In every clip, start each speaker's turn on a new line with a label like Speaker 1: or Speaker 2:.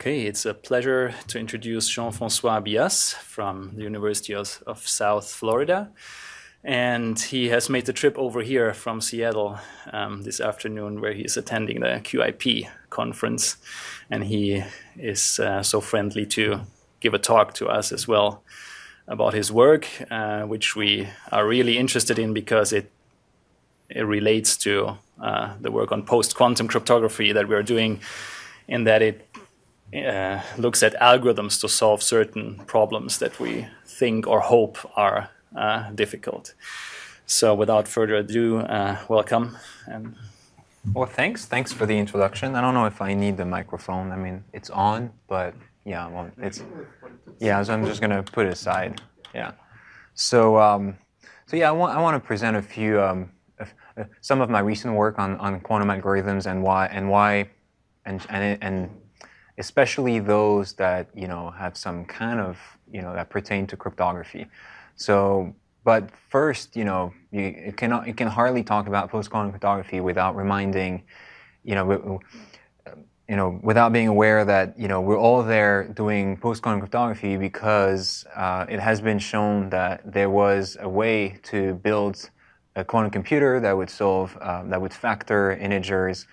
Speaker 1: Okay, it's a pleasure to introduce Jean-François Biasse from the University of, of, South Florida. And he has made the trip over here from Seattle um, this afternoon where he is attending the QIP conference. And he is uh, so friendly to give a talk to us as well about his work, uh, which we are really interested in because it, it relates to uh, the work on post-quantum cryptography that we're doing in that it uh, looks at algorithms to solve certain problems that we think or hope are uh, difficult. So without further ado, uh, welcome. And
Speaker 2: well, thanks. Thanks for the introduction. I don't know if I need the microphone. I mean, it's on, but yeah, well, it's yeah. So I'm just gonna put it aside. Yeah. So um, so yeah, I want I want to present a few um, some of my recent work on on quantum algorithms and why and why and and and especially those that you know have some kind of you know that pertain to cryptography. So, but first, you know, you it cannot you can hardly talk about post-quantum cryptography without reminding, you know, you know, without being aware that you know we're all there doing post-quantum cryptography because uh, it has been shown that there was a way to build a quantum computer that would solve um, that would factor integers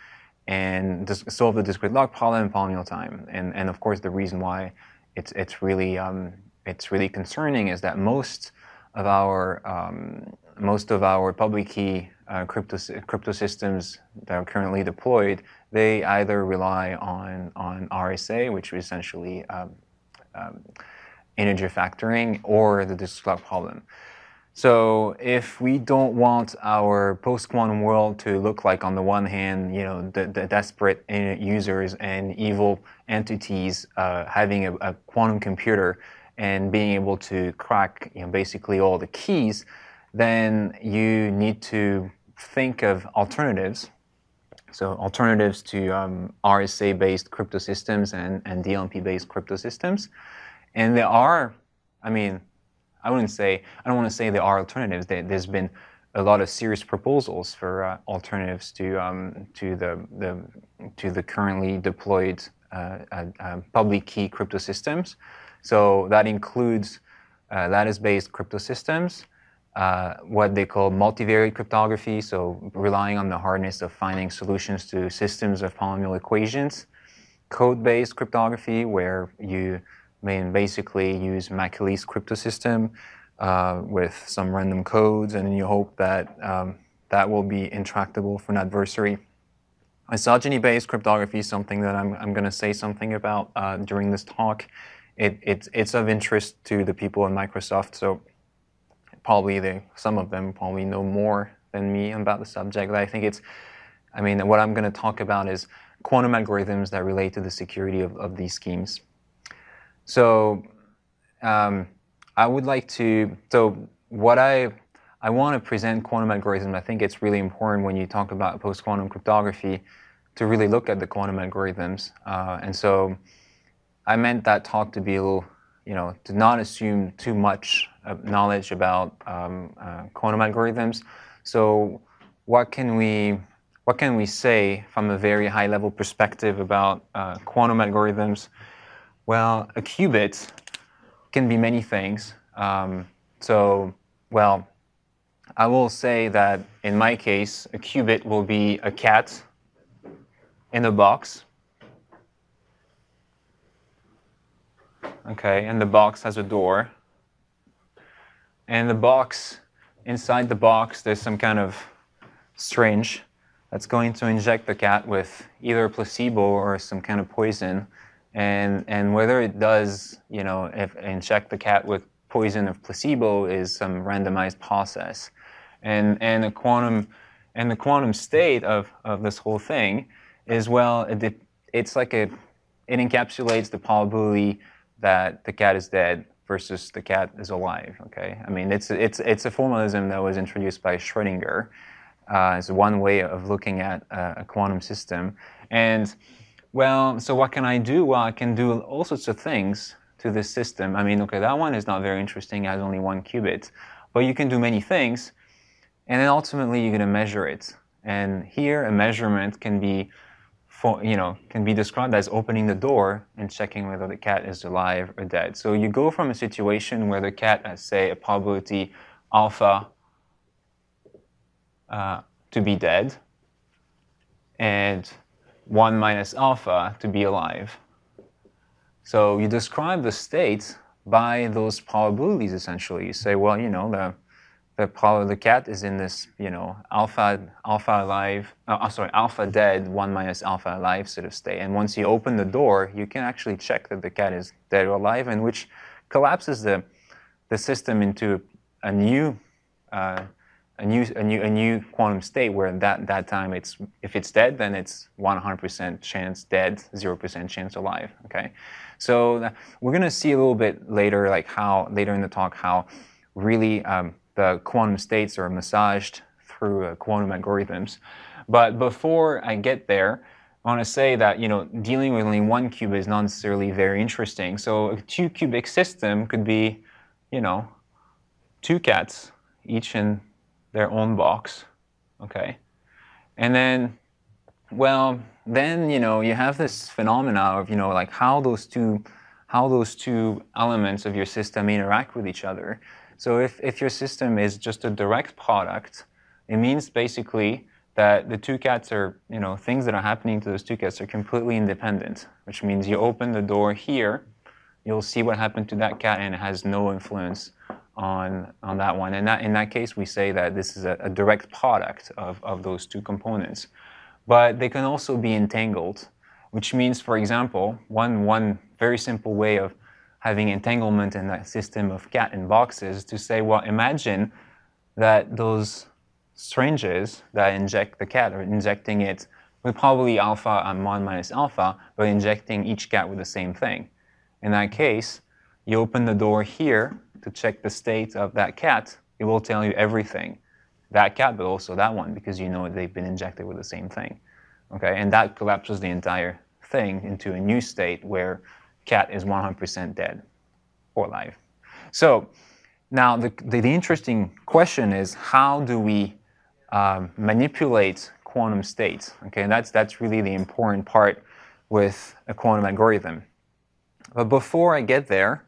Speaker 2: and solve the discrete log problem in polynomial time. And, and of course, the reason why it's, it's, really, um, it's really concerning is that most of our, um, most of our public key uh, crypto, crypto systems that are currently deployed, they either rely on, on RSA, which is essentially um, um, integer factoring, or the discrete log problem. So if we don't want our post-quantum world to look like, on the one hand, you know, the, the desperate users and evil entities uh, having a, a, quantum computer and being able to crack, you know, basically all the keys, then you need to think of alternatives. So alternatives to um, RSA-based crypto systems and, and DLNP-based crypto systems. And there are, I mean, I wouldn't say, I don't want to say there are alternatives. There's been a lot of serious proposals for uh, alternatives to, um, to, the, the, to the currently deployed uh, uh, uh public key crypto systems. So that includes uh, lattice-based crypto systems, uh, what they call multivariate cryptography, so relying on the hardness of finding solutions to systems of polynomial equations, code-based cryptography, where you mean, basically use McEliece crypto system uh, with some random codes, and you hope that um, that will be intractable for an adversary. Isogeny-based cryptography is something that I'm, I'm going to say something about uh, during this talk. It, it, it's of interest to the people in Microsoft, so probably they, some of them probably know more than me about the subject. But I think it's, I mean, what I'm going to talk about is quantum algorithms that relate to the security of, of these schemes. So um, I would like to, so what I, I want to present quantum algorithms. I think it's really important when you talk about post-quantum cryptography to really look at the quantum algorithms. Uh, and so I meant that talk to be a little, you know, to not assume too much knowledge about um, uh, quantum algorithms. So what can we, what can we say from a very high level perspective about uh, quantum algorithms? Well, a qubit can be many things. Um, so, well, I will say that in my case, a qubit will be a cat in a box. Okay, and the box has a door. And the box, inside the box, there's some kind of strange that's going to inject the cat with either a placebo or some kind of poison and and whether it does, you know, if inject the cat with poison or placebo is some randomized process, and and the quantum and the quantum state of of this whole thing is well, it, it's like a it encapsulates the probability that the cat is dead versus the cat is alive. Okay, I mean it's it's it's a formalism that was introduced by Schrödinger. Uh, it's one way of looking at a quantum system, and well, so what can I do? Well, I can do all sorts of things to this system. I mean, okay, that one is not very interesting, it has only one qubit, but you can do many things, and then ultimately you're going to measure it. And here, a measurement can be for, you know, can be described as opening the door and checking whether the cat is alive or dead. So you go from a situation where the cat has, say, a probability alpha uh, to be dead and 1 minus alpha to be alive. So you describe the state by those probabilities essentially. You say, well, you know, the the probably the cat is in this, you know, alpha alpha alive, uh, sorry, alpha dead, one minus alpha alive sort of state. And once you open the door, you can actually check that the cat is dead or alive, and which collapses the the system into a new uh, a new a new a new quantum state where that that time it's if it's dead, then it's 100% chance dead, 0% chance alive. Okay, so we're gonna see a little bit later, like how later in the talk how really um, the quantum states are massaged through uh, quantum algorithms. But before I get there, I want to say that you know dealing with only one cube is not necessarily very interesting. So a two qubit system could be, you know, two cats, each in their own box, okay, and then, well, then you know you have this phenomena of you know like how those two how those two elements of your system interact with each other. So if, if your system is just a direct product, it means basically that the two cats are, you know, things that are happening to those two cats are completely independent, which means you open the door here, you'll see what happened to that cat and it has no influence on, on that one. And that, in that case, we say that this is a, a direct product of, of those two components. But they can also be entangled, which means, for example, one, one very simple way of having entanglement in that system of cat in boxes to say, well, imagine that those strangers that inject the cat are injecting it with probably alpha and 1 minus alpha, but injecting each cat with the same thing. In that case, you open the door here to check the state of that cat. It will tell you everything. That cat, but also that one, because you know they've been injected with the same thing. Okay, and that collapses the entire thing into a new state where cat is 100% dead or alive. So now the, the, the, interesting question is how do we um, manipulate quantum states? Okay, and that's, that's really the important part with a quantum algorithm. But before I get there,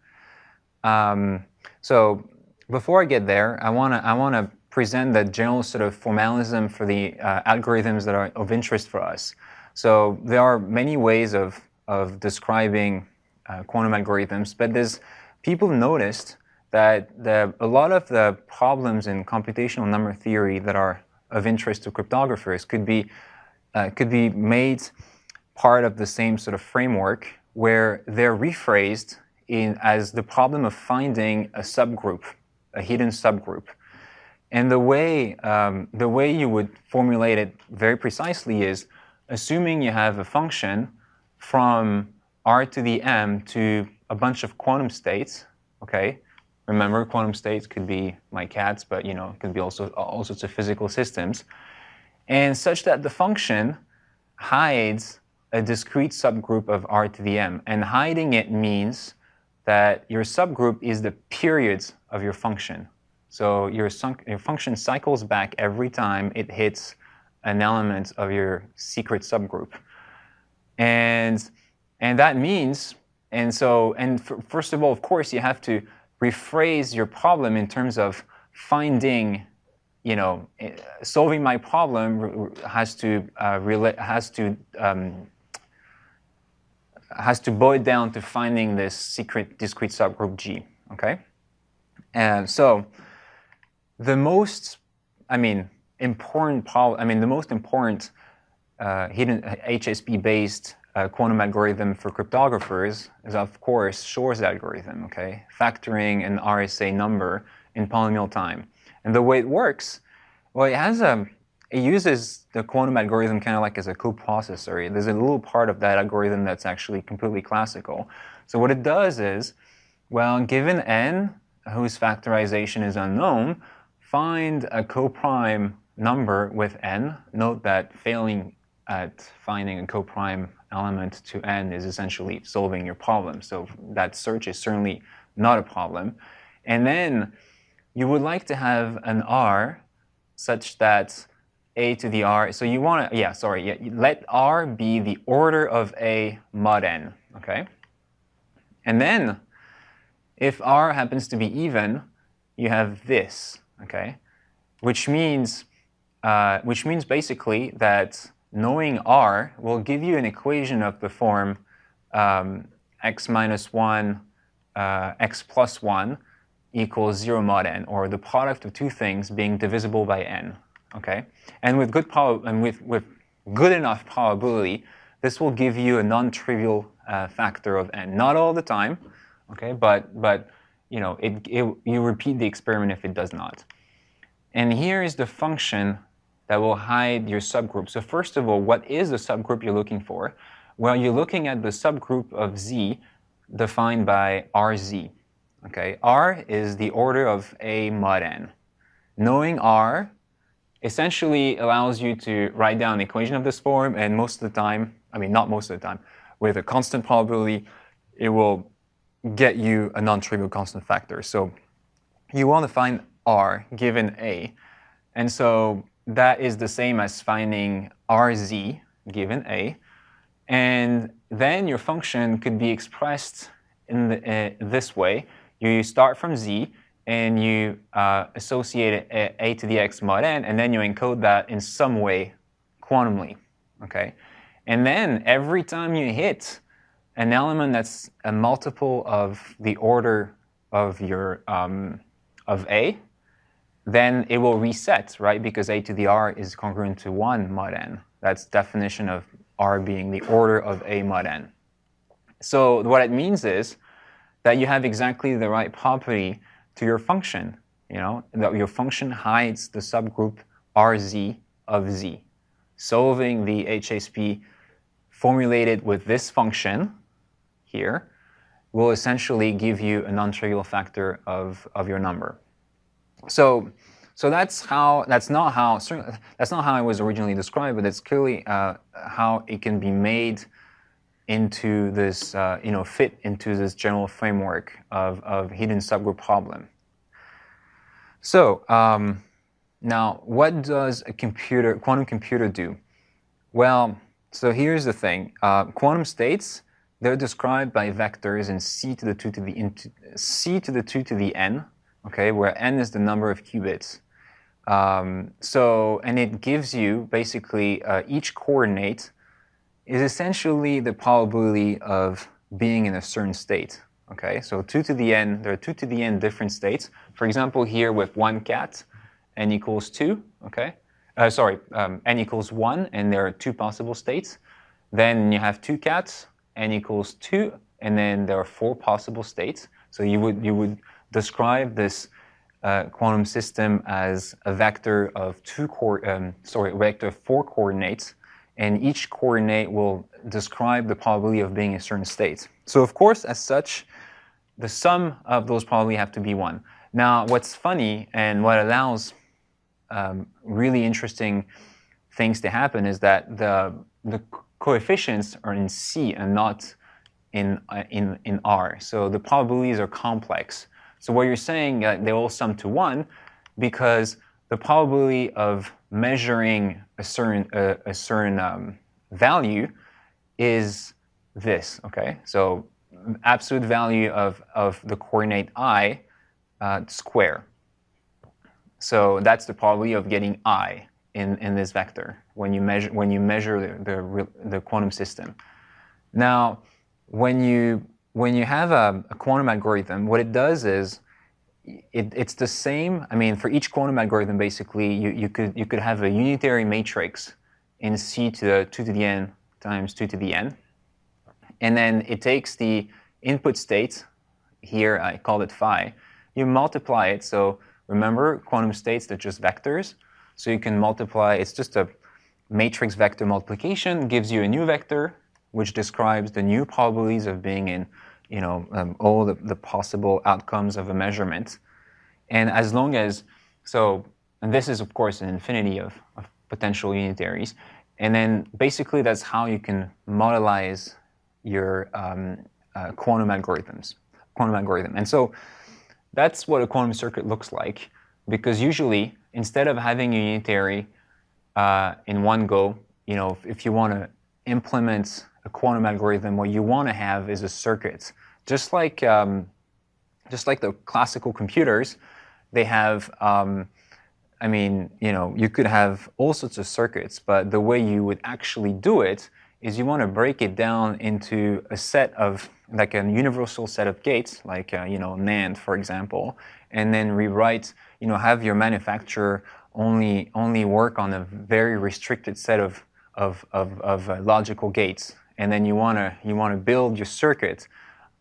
Speaker 2: um, so before I get there, I want to I wanna present the general sort of formalism for the uh, algorithms that are of interest for us. So there are many ways of, of describing uh, quantum algorithms, but there's people noticed that the, a lot of the problems in computational number theory that are of interest to cryptographers could be uh, could be made part of the same sort of framework where they're rephrased in as the problem of finding a subgroup, a hidden subgroup. And the way um, the way you would formulate it very precisely is assuming you have a function from r to the m to a bunch of quantum states, okay? Remember, quantum states could be my cats, but you know, it could be also all sorts of physical systems. And such that the function hides a discrete subgroup of r to the m. And hiding it means that your subgroup is the periods of your function. So your, your function cycles back every time it hits an element of your secret subgroup. And and that means, and so, and first of all, of course, you have to rephrase your problem in terms of finding, you know, eh, solving my problem has to uh, has to um, has to boil down to finding this secret discrete subgroup G. Okay, and so the most, I mean, important. I mean, the most important uh, hidden HSP based uh, quantum algorithm for cryptographers is, of course, Shor's algorithm, okay? Factoring an RSA number in polynomial time. And the way it works, well, it has a, it uses the quantum algorithm kind of like as a coprocessor. There's a little part of that algorithm that's actually completely classical. So what it does is, well, given n, whose factorization is unknown, find a coprime number with n. Note that failing at finding a coprime element to n is essentially solving your problem. So that search is certainly not a problem. And then you would like to have an R such that a to the r. So you want to, yeah, sorry, yeah, let r be the order of a mod n, okay? And then if r happens to be even, you have this, okay? Which means, uh, which means basically that knowing r will give you an equation of the form um, x minus 1, uh, x plus 1 equals 0 mod n, or the product of two things being divisible by n, okay? And with good, power, and with, with good enough probability, this will give you a non-trivial uh, factor of n. Not all the time, okay, but, but you know, it, it, you repeat the experiment if it does not. And here is the function that will hide your subgroup. So first of all, what is the subgroup you're looking for? Well, you're looking at the subgroup of Z defined by RZ. Okay, R is the order of A mod N. Knowing R essentially allows you to write down an equation of this form, and most of the time, I mean, not most of the time, with a constant probability, it will get you a non-trivial constant factor. So you want to find R given A. And so that is the same as finding RZ given A. And then your function could be expressed in the, uh, this way. You start from Z and you uh, associate a, a to the x mod n, and then you encode that in some way quantumly. Okay? And then every time you hit an element that's a multiple of the order of your um, of a, then it will reset, right? Because a to the r is congruent to 1 mod n. That's definition of r being the order of a mod n. So what it means is that you have exactly the right property to your function, you know, that your function hides the subgroup rz of z. Solving the HSP formulated with this function here will essentially give you a non-trivial factor of, of your number. So, so that's how, that's not how, that's not how it was originally described, but it's clearly uh, how it can be made into this, uh, you know, fit into this general framework of, of hidden subgroup problem. So, um, now, what does a computer, quantum computer do? Well, so here's the thing. Uh, quantum states they're described by vectors in c to the 2 to the into, c to the 2 to the n, okay, where n is the number of qubits. Um, so, and it gives you basically uh, each coordinate is essentially the probability of being in a certain state. Okay, so 2 to the n, there are 2 to the n different states. For example, here with one cat, n equals 2, okay? Uh, sorry, um, n equals 1, and there are two possible states. Then you have two cats, n equals 2, and then there are four possible states. So you would, you would describe this uh, quantum system as a vector of two um, sorry, vector of four coordinates, and each coordinate will describe the probability of being a certain state. So of course, as such, the sum of those probably have to be one. Now, what's funny and what allows um, really interesting things to happen is that the the coefficients are in C and not in, uh, in, in R. So the probabilities are complex. So what you're saying, uh, they all sum to 1 because the probability of measuring a certain, a certain um, value is this, okay? So absolute value of, of the coordinate i uh, square. So that's the probability of getting i in, in this vector when you measure, when you measure the, the, the quantum system. Now, when you, when you have a, a quantum algorithm, what it does is it, it's the same. I mean, for each quantum algorithm, basically, you, you, could, you could have a unitary matrix in C to the 2 to the n times 2 to the n. And then it takes the input state, here I call it phi, you multiply it. So remember, quantum states, they're just vectors. So you can multiply, it's just a matrix vector multiplication, gives you a new vector, which describes the new probabilities of being in you know, um, all the, the possible outcomes of a measurement. And as long as, so, and this is of course an infinity of, of potential unitaries. And then basically that's how you can modelize your um, uh, quantum algorithms, quantum algorithm. And so that's what a quantum circuit looks like because usually instead of having a unitary uh, in one go. You know, if, if you want to implement a quantum algorithm, what you want to have is a circuit, just like um, just like the classical computers. They have, um, I mean, you know, you could have all sorts of circuits, but the way you would actually do it is you want to break it down into a set of like a universal set of gates, like uh, you know NAND, for example, and then rewrite, you know, have your manufacturer only only work on a very restricted set of of, of, of uh, logical gates, and then you want to you want to build your circuit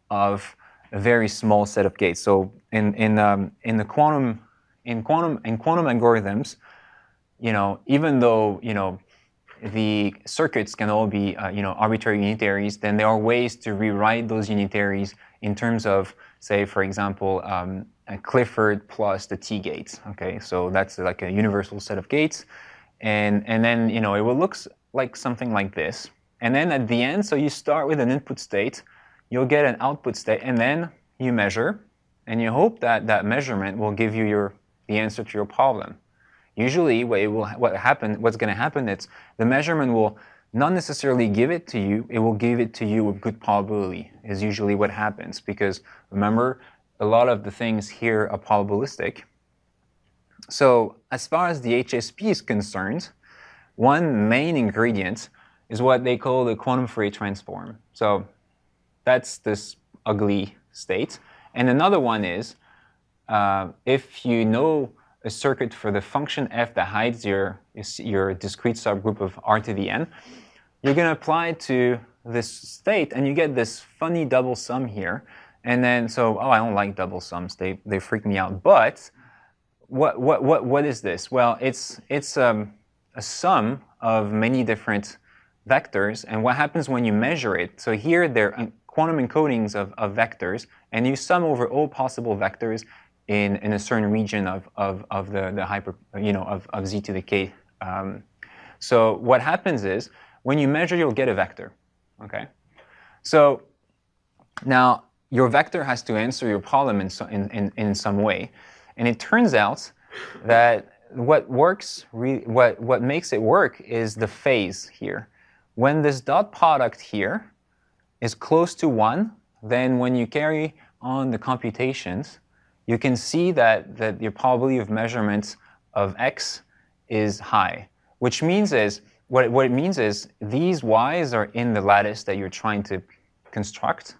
Speaker 2: of a very small set of gates. So in in um, in the quantum in quantum in quantum algorithms, you know, even though you know the circuits can all be uh, you know arbitrary unitaries, then there are ways to rewrite those unitaries in terms of say, for example, um, Clifford plus the T gates. Okay, so that's like a universal set of gates, and and then you know it will look like something like this. And then at the end, so you start with an input state, you'll get an output state, and then you measure, and you hope that that measurement will give you your the answer to your problem. Usually, what will what happen, what's going to happen is the measurement will not necessarily give it to you; it will give it to you with good probability. Is usually what happens because remember, a lot of the things here are probabilistic. So, as far as the HSP is concerned, one main ingredient is what they call the quantum Fourier transform. So that's this ugly state. And another one is uh, if you know a circuit for the function f that hides your, your discrete subgroup of r to the n, you're going to apply it to this state and you get this funny double sum here. And then, so, oh, I don't like double sums. They, they freak me out. But what, what, what, what is this? Well, it's, it's um, a sum of many different vectors. And what happens when you measure it? So here they're quantum encodings of, of vectors, and you sum over all possible vectors in, in a certain region of, of, of the, the hyper, you know, of, of z to the k. Um, so what happens is when you measure, you'll get a vector. Okay. So now your vector has to answer your problem in, so, in, in, in some way, and it turns out that what works, what, what makes it work is the phase here. When this dot product here is close to 1, then when you carry on the computations, you can see that, that your probability of measurements of x is high, which means is, what it, what it means is these y's are in the lattice that you're trying to construct.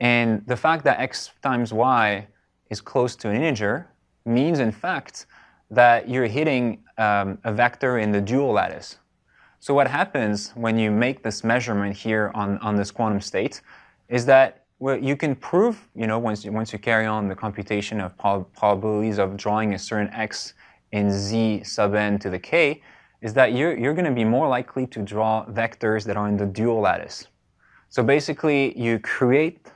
Speaker 2: And the fact that x times y is close to an integer means, in fact, that you're hitting um, a vector in the dual lattice. So what happens when you make this measurement here on, on this quantum state is that well, you can prove, you know, once you, once you carry on the computation of prob probabilities of drawing a certain x in z sub n to the k, is that you're, you're going to be more likely to draw vectors that are in the dual lattice. So basically, you create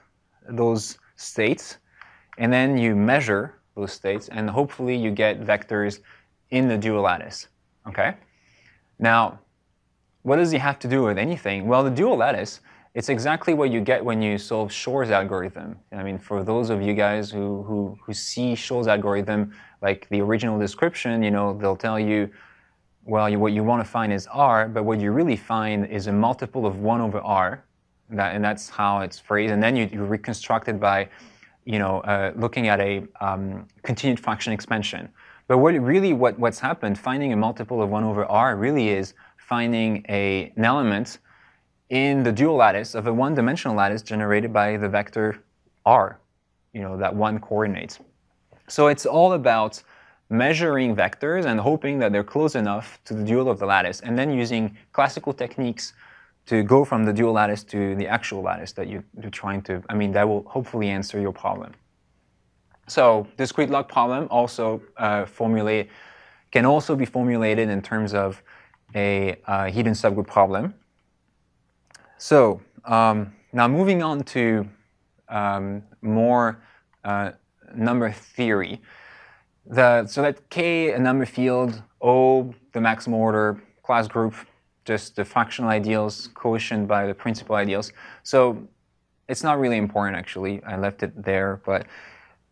Speaker 2: those states, and then you measure those states, and hopefully you get vectors in the dual lattice. Okay? Now, what does it have to do with anything? Well, the dual lattice, it's exactly what you get when you solve Shor's algorithm. I mean, for those of you guys who, who, who see Shor's algorithm, like the original description, you know, they'll tell you, well, you, what you want to find is R, but what you really find is a multiple of 1 over R, that, and that's how it's phrased. And then you, you reconstruct it by you know, uh, looking at a um, continued fraction expansion. But what really what, what's happened, finding a multiple of 1 over r really is finding a, an element in the dual lattice of a one-dimensional lattice generated by the vector r, you know, that one coordinate. So it's all about measuring vectors and hoping that they're close enough to the dual of the lattice, and then using classical techniques to go from the dual lattice to the actual lattice that you, are trying to, I mean, that will hopefully answer your problem. So discrete log problem also uh, formulate, can also be formulated in terms of a uh, hidden subgroup problem. So um, now moving on to um, more uh, number theory. The, so that K, a number field, O, the maximum order class group, just the fractional ideals quotient by the principal ideals. So it's not really important actually. I left it there. But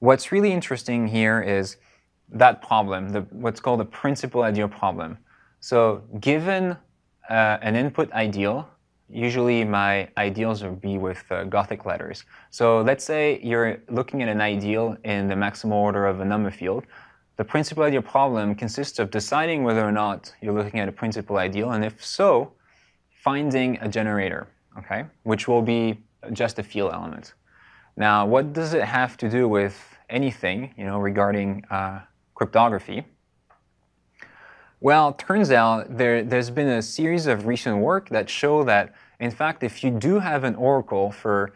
Speaker 2: what's really interesting here is that problem, the, what's called the principal ideal problem. So given uh, an input ideal, usually my ideals would be with uh, Gothic letters. So let's say you're looking at an ideal in the maximal order of a number field. The principal ideal problem consists of deciding whether or not you're looking at a principal ideal, and if so, finding a generator, okay, which will be just a field element. Now, what does it have to do with anything, you know, regarding uh, cryptography? Well, turns out there, there's been a series of recent work that show that, in fact, if you do have an oracle for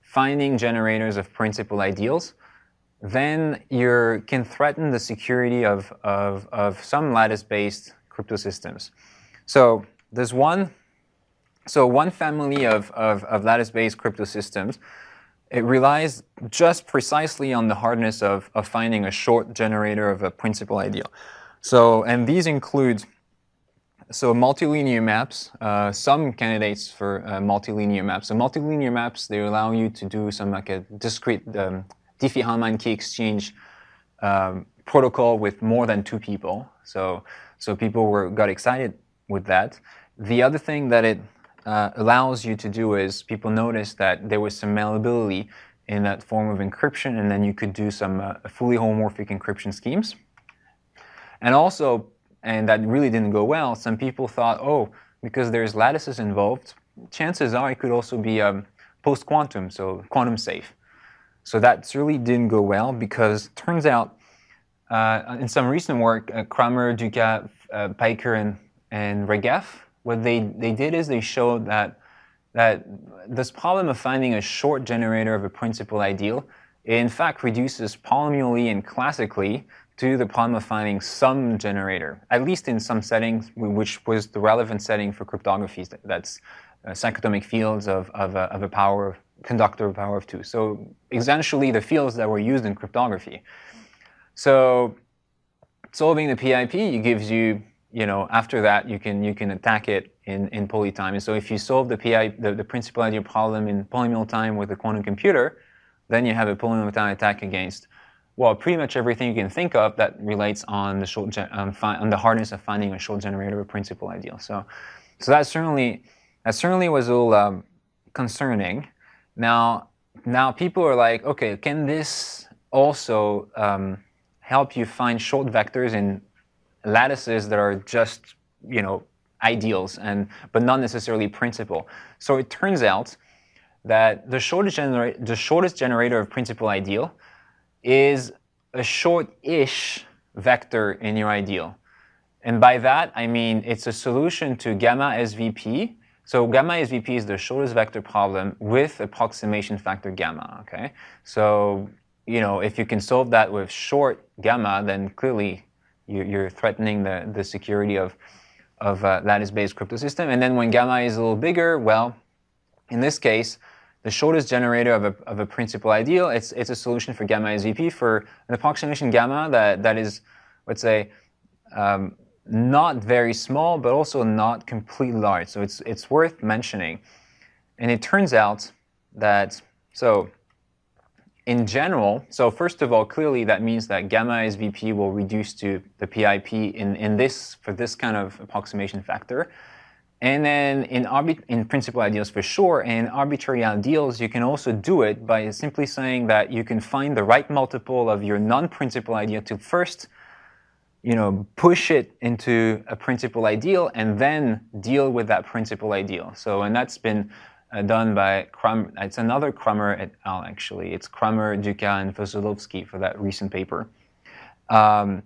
Speaker 2: finding generators of principal ideals, then you can threaten the security of, of, of some lattice-based crypto systems. So there's one, so one family of, of, of lattice-based crypto systems it relies just precisely on the hardness of, of finding a short generator of a principal ideal. So, and these include so multilinear maps, uh, some candidates for uh, multilinear maps. So multilinear maps, they allow you to do some like a discrete um, Diffie-Hellman key exchange um, protocol with more than two people. So, so people were got excited with that. The other thing that it uh, allows you to do is people noticed that there was some malleability in that form of encryption, and then you could do some uh, fully homomorphic encryption schemes. And also, and that really didn't go well, some people thought, oh, because there's lattices involved, chances are it could also be um, post-quantum, so quantum safe. So that really didn't go well because turns out uh, in some recent work, uh, Cramer, Ducas, uh, Peikert, and, and Regev, what they, they did is they showed that, that this problem of finding a short generator of a principal ideal in fact reduces polynomially and classically to the problem of finding some generator, at least in some settings, which was the relevant setting for cryptography. That's uh, cyclotomic fields of, of, a, of a power conductor of power of two. So essentially the fields that were used in cryptography. So solving the PIP gives you you know, after that, you can you can attack it in, in poly time. And so if you solve the PI, the, the principal ideal problem in polynomial time with a quantum computer, then you have a polynomial time attack against, well, pretty much everything you can think of that relates on the short um, on the hardness of finding a short generator of a principal ideal. So, so that certainly that certainly was a little um, concerning. Now, now people are like, okay, can this also um, help you find short vectors in lattices that are just, you know, ideals and but not necessarily principal. So it turns out that the shortest, genera- the shortest generator of principal ideal is a short-ish vector in your ideal. And by that, I mean it's a solution to gamma SVP. So gamma SVP is the shortest vector problem with approximation factor gamma, okay? So, you know, if you can solve that with short gamma, then clearly you're threatening the, the security of, of uh, lattice-based crypto system. And then when gamma is a little bigger, well, in this case, the shortest generator of a, of a principal ideal, it's, it's a solution for gamma SVP for an approximation gamma that, that is, let's say, um, not very small, but also not completely large. So it's, it's worth mentioning. And it turns out that, so in general, so first of all, clearly that means that gamma SVP will reduce to the PIP in, in this, for this kind of approximation factor. And then in, arbit- in principal ideals for sure, and arbitrary ideals, you can also do it by simply saying that you can find the right multiple of your non-principal ideal to first, you know, push it into a principal ideal and then deal with that principal ideal. So, and that's been uh, done by Cramer. It's another Cramer et al. Actually, it's Cramer, Ducas, and Wesolowski for that recent paper. Um,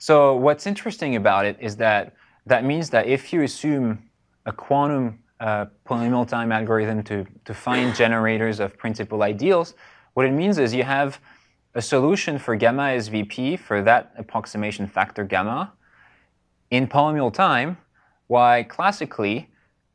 Speaker 2: so what's interesting about it is that that means that if you assume a quantum uh, polynomial time algorithm to, to find generators of principal ideals, what it means is you have a solution for gamma SVP for that approximation factor gamma in polynomial time, why classically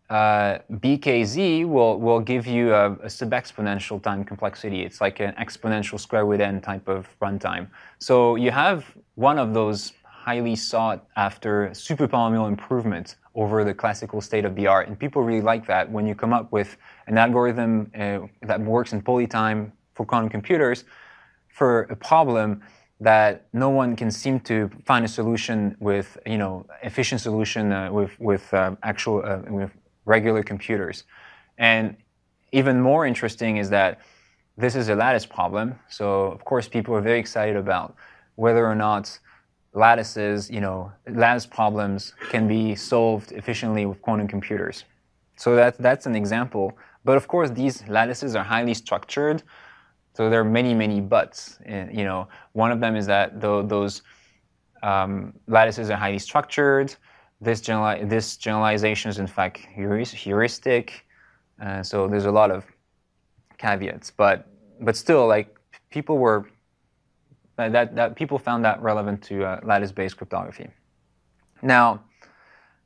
Speaker 2: uh, BKZ will, will give you a, a sub-exponential time complexity. It's like an exponential square root n type of runtime. So you have one of those highly sought after super polynomial improvements over the classical state of the art. And people really like that when you come up with an algorithm uh, that works in polytime for quantum computers for a problem that no one can seem to find a solution with, you know, efficient solution uh, with with uh, actual uh, with regular computers. And even more interesting is that this is a lattice problem. So of course, people are very excited about whether or not lattices, you know, lattice problems can be solved efficiently with quantum computers. So that, that's an example. But of course, these lattices are highly structured. So there are many, many buts. And, you know, one of them is that those um, lattices are highly structured. This, generali this generalization is in fact heuristic. Uh, so there's a lot of caveats, but but still, like people were that that people found that relevant to uh, lattice-based cryptography. Now,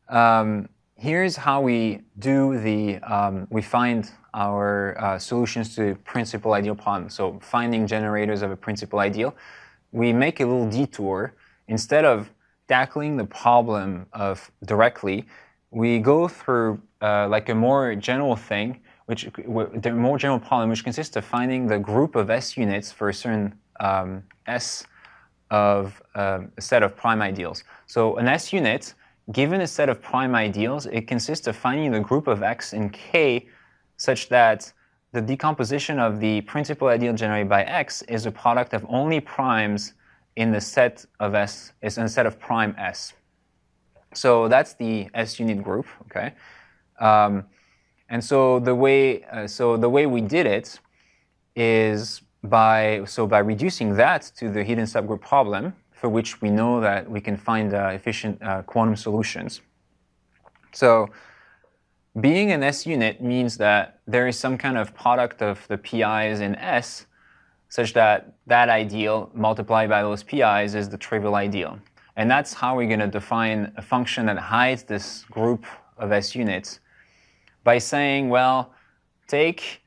Speaker 2: um, here's how we do the um, we find our uh, solutions to principal ideal problems. So finding generators of a principal ideal, we make a little detour instead of tackling the problem of directly. We go through uh, like a more general thing, which the more general problem, which consists of finding the group of S units for a certain um, S of uh, a set of prime ideals. So an S unit, given a set of prime ideals, it consists of finding the group of X and K such that the decomposition of the principal ideal generated by X is a product of only primes in the set of S, is in a set of prime S. So that's the S unit group, okay? Um, and so the way uh, so the way we did it is by so by reducing that to the hidden subgroup problem, for which we know that we can find uh, efficient uh, quantum solutions. So being an S unit means that there is some kind of product of the PIs in S such that that ideal multiplied by those PIs is the trivial ideal. And that's how we're going to define a function that hides this group of S units by saying, well, take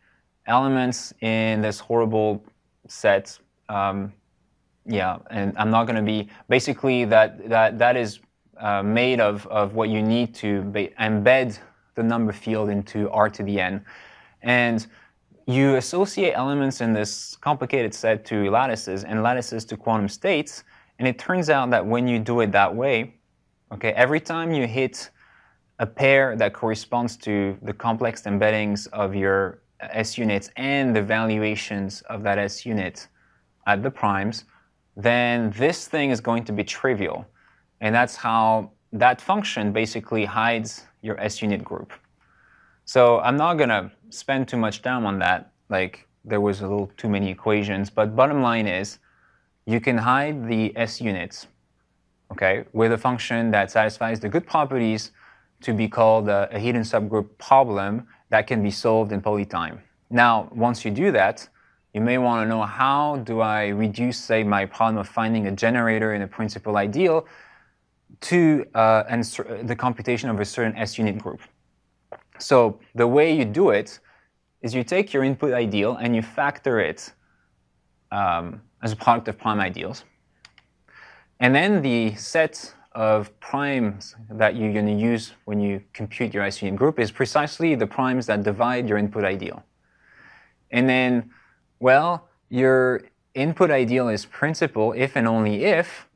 Speaker 2: elements in this horrible set. Um, yeah, and I'm not going to be basically that that that is uh, made of of what you need to be, embed the number field into R to the n, and you associate elements in this complicated set to lattices and lattices to quantum states, and it turns out that when you do it that way, okay, every time you hit a pair that corresponds to the complex embeddings of your S units and the valuations of that S unit at the primes, then this thing is going to be trivial. And that's how that function basically hides your S unit group. So I'm not going to spend too much time on that. Like there was a little too many equations, but bottom line is you can hide the S units, okay, with a function that satisfies the good properties to be called a, a hidden subgroup problem that can be solved in polytime. Now, once you do that, you may want to know how do I reduce, say, my problem of finding a generator in a principal ideal to uh, the computation of a certain S unit group. So the way you do it is you take your input ideal and you factor it um, as a product of prime ideals. And then the set of primes that you're going to use when you compute your unit group is precisely the primes that divide your input ideal. And then, well, your input ideal is principal if and only if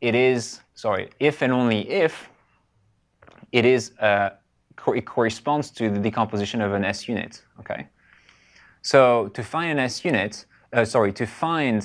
Speaker 2: it is, sorry, if and only if it is, uh, it corresponds to the decomposition of an S unit, okay? So to find an S unit, uh, sorry, to find,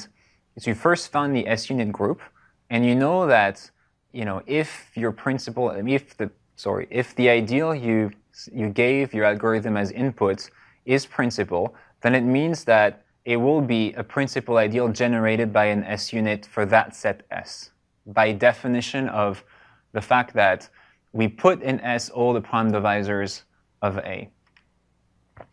Speaker 2: so you first find the S unit group, and you know that you know, if your principal, if the sorry, if the ideal you you gave your algorithm as input is principal, then it means that it will be a principal ideal generated by an S unit for that set S. By definition of the fact that we put in S all the prime divisors of A.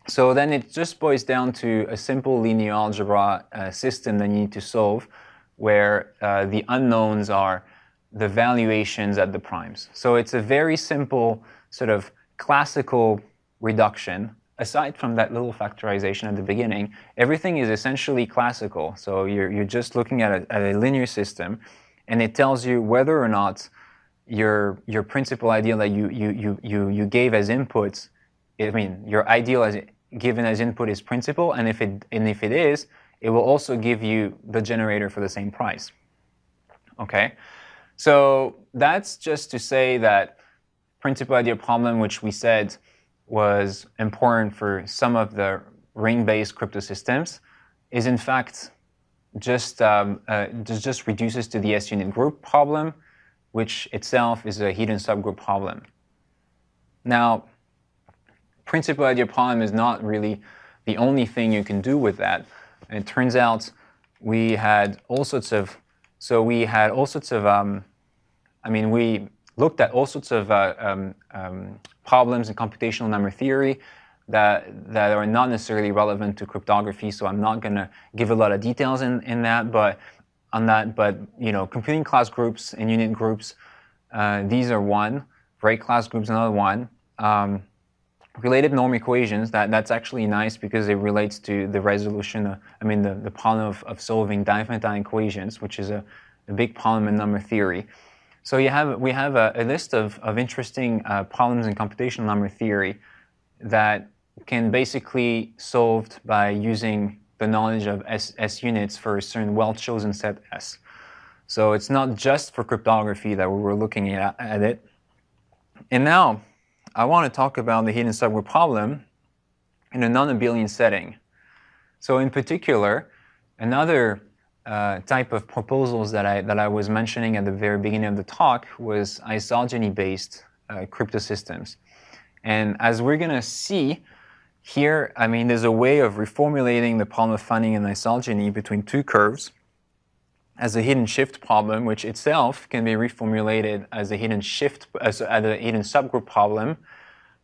Speaker 2: So then it just boils down to a simple linear algebra uh, system that you need to solve where uh, the unknowns are the valuations at the primes. So it's a very simple sort of classical reduction. Aside from that little factorization at the beginning, everything is essentially classical. So you're, you're just looking at a, at a linear system, and it tells you whether or not your, your principal ideal that you, you, you, you, you gave as inputs, I mean, your ideal as given as input is principal, and if it, and if it is, it will also give you the generator for the same price. Okay, so that's just to say that principal idea problem, which we said was important for some of the ring-based crypto systems, is in fact just um, uh, just reduces to the S-unit group problem, which itself is a hidden subgroup problem. Now, principal idea problem is not really the only thing you can do with that. And it turns out we had all sorts of, so we had all sorts of, um, I mean, we looked at all sorts of uh, um, um, problems in computational number theory that, that are not necessarily relevant to cryptography. So I'm not going to give a lot of details in, in that, but on that, but you know, computing class groups and unit groups, uh, these are one. Ray class groups, another one. Um, related norm equations, that, that's actually nice because it relates to the resolution, of, I mean, the, the problem of, of solving Diophantine equations, which is a, a big problem in number theory. So you have, we have a, a list of, of interesting uh, problems in computational number theory that can basically solved by using the knowledge of S, S units for a certain well-chosen set S. So it's not just for cryptography that we were looking at, at it. And now, I want to talk about the hidden subgroup problem in a non-abelian setting. So in particular, another uh, type of proposals that I, that I was mentioning at the very beginning of the talk was isogeny-based uh, crypto systems. And as we're going to see, here, I mean, there's a way of reformulating the problem of finding an isogeny between two curves as a hidden shift problem, which itself can be reformulated as a hidden shift, as a, as a hidden subgroup problem,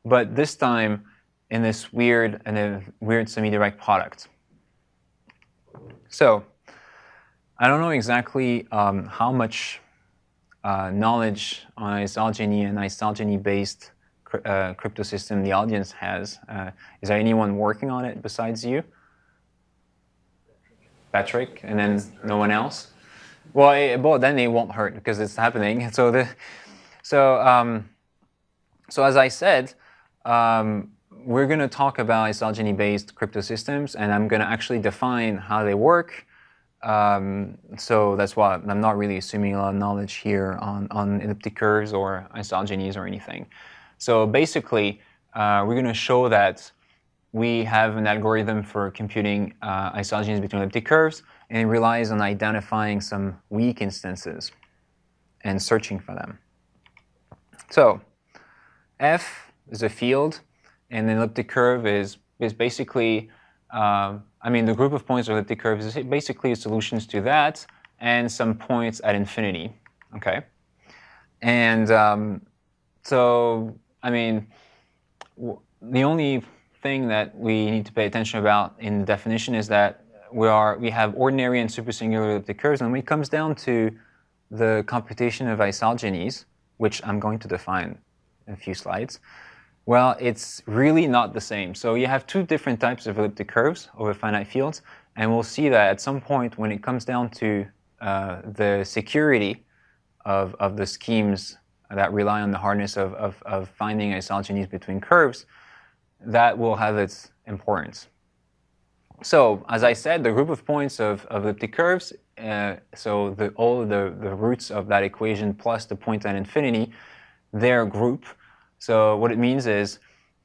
Speaker 2: but this time in this weird and a weird semi-direct product. So, I don't know exactly um, how much uh, knowledge on isogeny and isogeny-based uh, crypto system the audience has. Uh, is there anyone working on it besides you? Patrick, and then no one else? Well, it, well, then it won't hurt because it's happening. So the, so um, so as I said, um, we're going to talk about isogeny-based crypto systems, and I'm going to actually define how they work. Um, so that's why I'm not really assuming a lot of knowledge here on, on elliptic curves or isogenies or anything. So basically, uh, we're going to show that we have an algorithm for computing uh, isogenies between elliptic curves, and it relies on identifying some weak instances and searching for them. So f is a field, and an elliptic curve is, is basically, um, I mean, the group of points of elliptic curves is basically solutions to that and some points at infinity, okay? And um, so I mean, the only thing that we need to pay attention about in the definition is that we are we have ordinary and supersingular elliptic curves, and when it comes down to the computation of isogenies, which I'm going to define in a few slides, well, it's really not the same. So you have two different types of elliptic curves over finite fields, and we'll see that at some point when it comes down to uh, the security of, of the schemes that rely on the hardness of, of, of finding isogenies between curves, that will have its importance. So, as I said, the group of points of, of elliptic curves, uh, so the, all the, the roots of that equation plus the point at infinity, they're group. So what it means is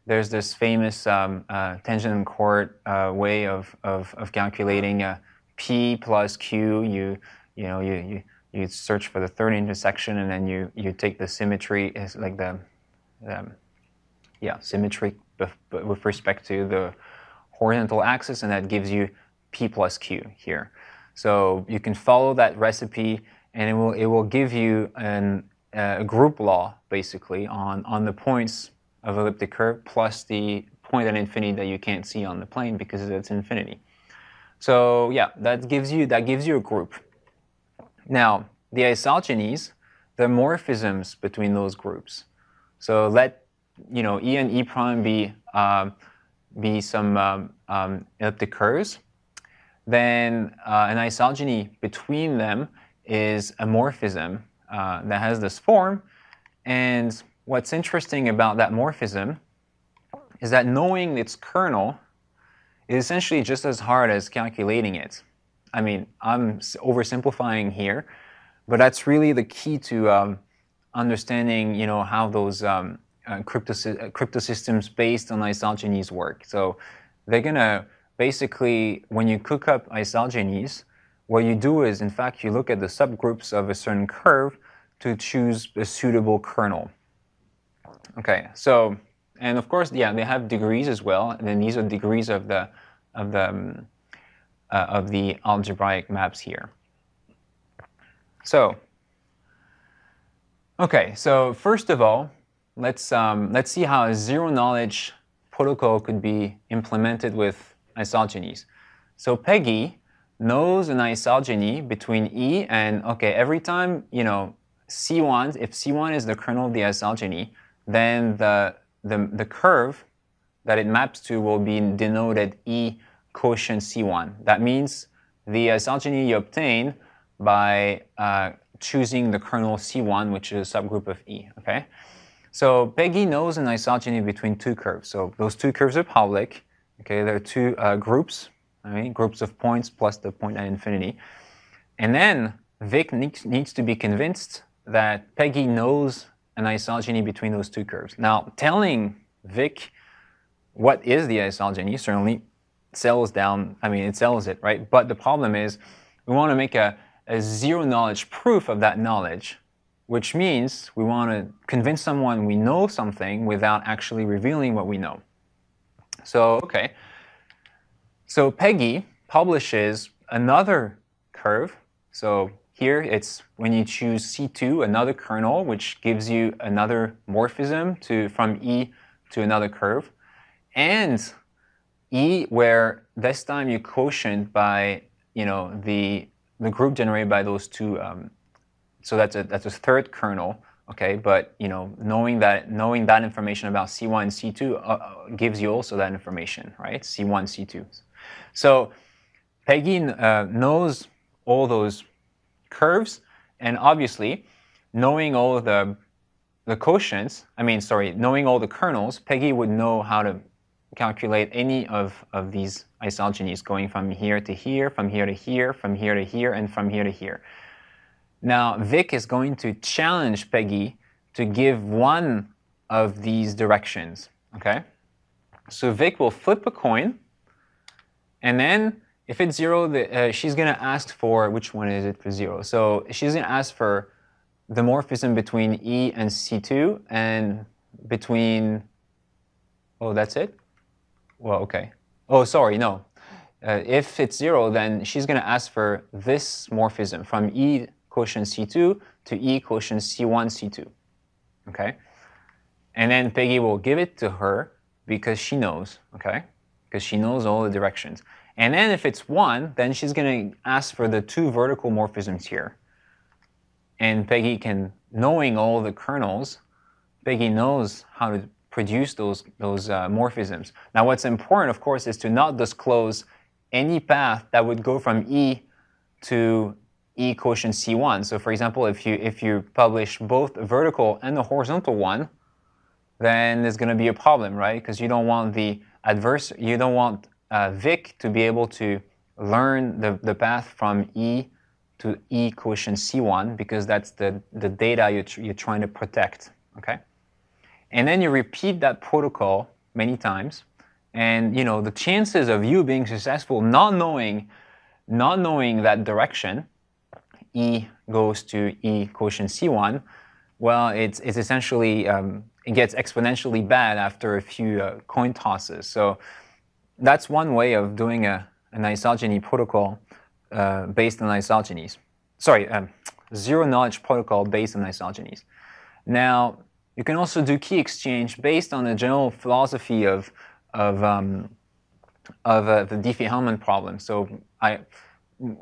Speaker 2: there's this famous um, uh, tangent chord uh, way of, of, of calculating uh, p plus q. You, you, know, you, you, you search for the third intersection and then you, you take the symmetry is like the um, yeah symmetry with respect to the horizontal axis and that gives you p plus q here so you can follow that recipe and it will it will give you an, a group law basically on on the points of elliptic curve plus the point at infinity that you can't see on the plane because it's infinity so yeah that gives you that gives you a group now, the isogenies, the morphisms between those groups. So let you know E and E prime be um, be some um, um, elliptic curves. Then uh, an isogeny between them is a morphism uh, that has this form. And what's interesting about that morphism is that knowing its kernel is essentially just as hard as calculating it. I mean, I'm oversimplifying here, but that's really the key to um, understanding, you know, how those um, uh, uh, crypto systems based on isogenies work. So they're gonna basically, when you cook up isogenies, what you do is, in fact, you look at the subgroups of a certain curve to choose a suitable kernel. Okay, so, and of course, yeah, they have degrees as well, and then these are degrees of the, of the, um, uh, of the algebraic maps here. So, okay, so first of all, let's, um, let's see how a zero knowledge protocol could be implemented with isogenies. So Peggy knows an isogeny between E and, okay, every time, you know, C1, if C1 is the kernel of the isogeny, then the, the, the curve that it maps to will be denoted E quotient C1. That means the isogeny you obtain by uh, choosing the kernel C1, which is a subgroup of E, okay? So Peggy knows an isogeny between two curves. So those two curves are public, okay? There are two uh, groups, right? groups of points plus the point at infinity. And then Vic needs, needs to be convinced that Peggy knows an isogeny between those two curves. Now, telling Vic what is the isogeny certainly sells down, I mean, it sells it, right? But the problem is we want to make a, a zero knowledge proof of that knowledge, which means we want to convince someone we know something without actually revealing what we know. So, okay. So Peggy publishes another curve. So here it's when you choose C2, another kernel, which gives you another morphism to, from E to another curve. And E, where this time you quotient by you know the the group generated by those two. Um, so that's a that's a third kernel. Okay, but you know knowing that knowing that information about C1 and C2 uh, uh, gives you also that information, right? C1, C2. So Peggy uh, knows all those curves, and obviously knowing all the the quotients, I mean, sorry, knowing all the kernels, Peggy would know how to calculate any of, of these isogenies going from here to here, from here to here, from here to here, and from here to here. Now, Vic is going to challenge Peggy to give one of these directions, okay? So Vic will flip a coin, and then if it's zero, the, uh, she's gonna ask for, which one is it for zero? So she's gonna ask for the morphism between E and C2 and between, oh, that's it? well, okay. Oh, sorry, no. Uh, if it's zero, then she's going to ask for this morphism from E quotient C2 to E quotient C1, C2. Okay? And then Peggy will give it to her because she knows, okay? Because she knows all the directions. And then if it's 1, then she's going to ask for the two vertical morphisms here. And Peggy can, knowing all the kernels, Peggy knows how to produce those, those uh, morphisms. Now what's important, of course, is to not disclose any path that would go from E to E quotient C1. So for example, if you, if you publish both the vertical and the horizontal one, then there's going to be a problem, right? Because you don't want the adverse, you don't want uh, Vic to be able to learn the, the path from E to E quotient C1 because that's the, the data you're, tr you're trying to protect, okay? And then you repeat that protocol many times. And you know, the chances of you being successful not knowing, not knowing that direction, E goes to E quotient C1, well, it's, it's essentially, um, it gets exponentially bad after a few uh, coin tosses. So that's one way of doing a, an isogeny protocol uh, based on isogenies. Sorry, um, zero knowledge protocol based on isogenies. Now, you can also do key exchange based on the general philosophy of, of, um, of uh, the Diffie-Hellman problem. So I,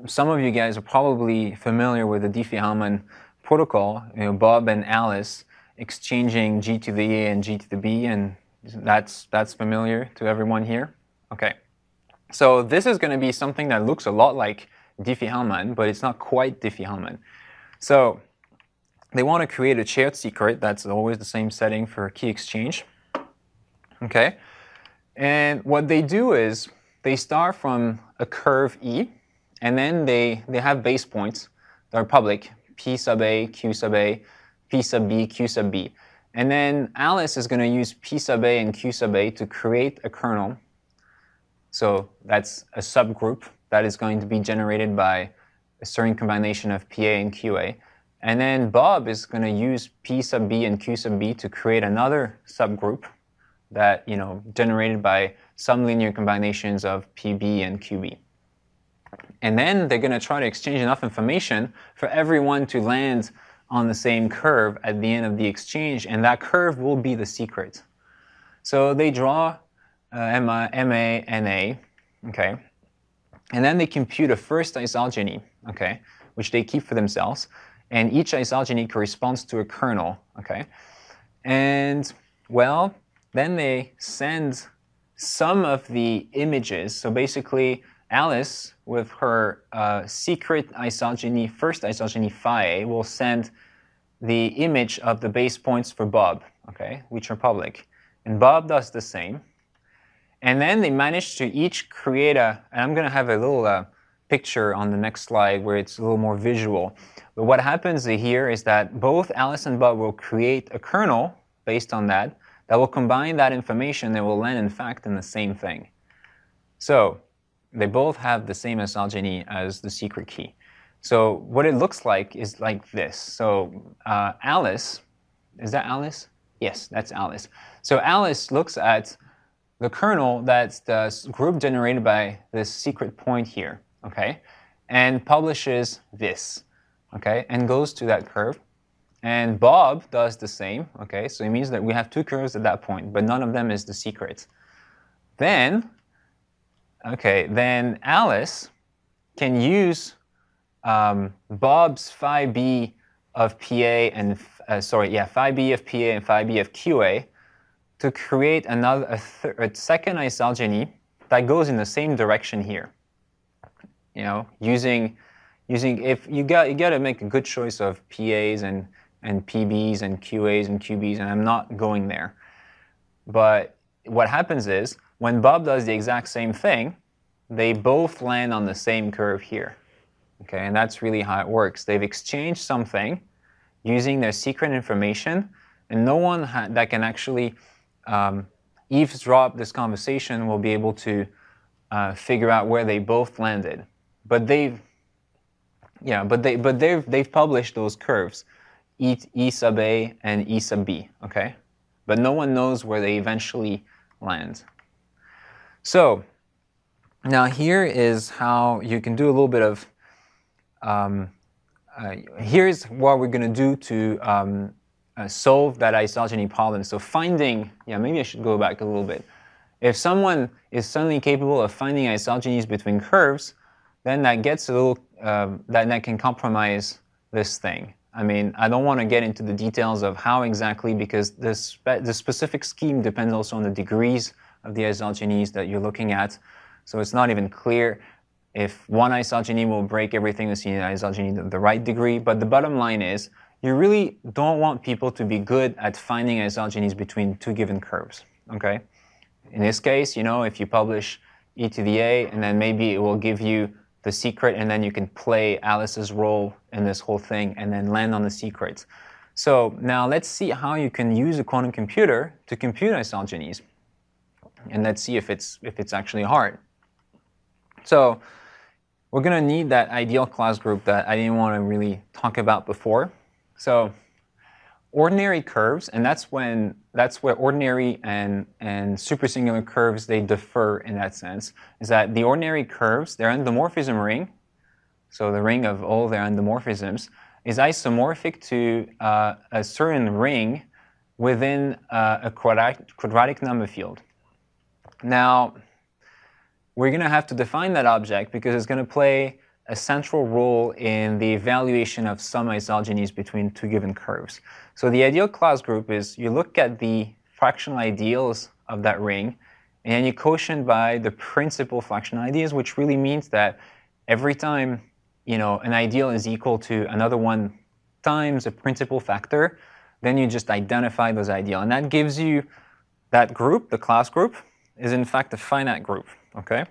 Speaker 2: some of you guys are probably familiar with the Diffie-Hellman protocol, you know, Bob and Alice exchanging G to the A and G to the B, and that's, that's familiar to everyone here? Okay. So this is going to be something that looks a lot like Diffie-Hellman, but it's not quite Diffie-Hellman. So they want to create a shared secret. That's always the same setting for key exchange. Okay. And what they do is they start from a curve E, and then they, they have base points that are public, P sub A, Q sub A, P sub B, Q sub B. And then Alice is going to use P sub A and Q sub A to create a kernel. So that's a subgroup that is going to be generated by a certain combination of PA and QA. And then Bob is going to use P sub B and Q sub B to create another subgroup that, you know, generated by some linear combinations of PB and QB. And then they're going to try to exchange enough information for everyone to land on the same curve at the end of the exchange, and that curve will be the secret. So they draw uh, MA, MA, NA, okay, and then they compute a first isogeny, okay, which they keep for themselves, and each isogeny corresponds to a kernel, okay, and well, then they send some of the images. So basically, Alice, with her uh, secret isogeny, first isogeny phi will send the image of the base points for Bob, okay, which are public. And Bob does the same. And then they manage to each create a, and I'm going to have a little uh, picture on the next slide where it's a little more visual. But what happens here is that both Alice and Bob will create a kernel based on that, that will combine that information and will land, in fact, in the same thing. So they both have the same isogeny as the secret key. So what it looks like is like this. So uh, Alice, is that Alice? Yes, that's Alice. So Alice looks at the kernel that's the group generated by this secret point here, okay, and publishes this, okay, and goes to that curve. And Bob does the same, okay, so it means that we have two curves at that point, but none of them is the secret. Then Okay, then Alice can use um, Bob's phi b of PA and uh, sorry, yeah, phi b of PA and phi b of QA to create another a, a, second isogeny that goes in the same direction here. You know, using using if you got you got to make a good choice of PAs and and PBs and QAs and QBs, and I'm not going there. But what happens is when Bob does the exact same thing, they both land on the same curve here. Okay, and that's really how it works. They've exchanged something using their secret information, and no one that can actually um, eavesdrop this conversation will be able to uh, figure out where they both landed. But they've, yeah, but they but they've they've published those curves, E, e sub a and E sub b. Okay, but no one knows where they eventually land. So now here is how you can do a little bit of, um, uh, here's what we're going to do to um, uh, solve that isogeny problem. So finding, yeah, maybe I should go back a little bit. If someone is suddenly capable of finding isogenies between curves, then that gets a little, uh, that, that can compromise this thing. I mean, I don't want to get into the details of how exactly because the, spe the specific scheme depends also on the degrees of the isogenies that you're looking at. So it's not even clear if one isogeny will break everything that's in isogeny to the right degree. But the bottom line is you really don't want people to be good at finding isogenies between two given curves. Okay? In this case, you know, if you publish e to the a, and then maybe it will give you the secret, and then you can play Alice's role in this whole thing and then land on the secrets. So now let's see how you can use a quantum computer to compute isogenies. And let's see if it's, if it's actually hard. So we're going to need that ideal class group that I didn't want to really talk about before. So ordinary curves, and that's when that's where ordinary and and supersingular curves they differ in that sense. Is that the ordinary curves, their endomorphism ring, so the ring of all their endomorphisms, is isomorphic to uh, a certain ring within uh, a quadratic, quadratic number field. Now, we're going to have to define that object because it's going to play a central role in the evaluation of some isogenies between two given curves. So the ideal class group is you look at the fractional ideals of that ring, and you quotient by the principal fractional ideals, which really means that every time you know an ideal is equal to another one times a principal factor, then you just identify those ideal, and that gives you that group, the class group, is in fact a finite group. Okay.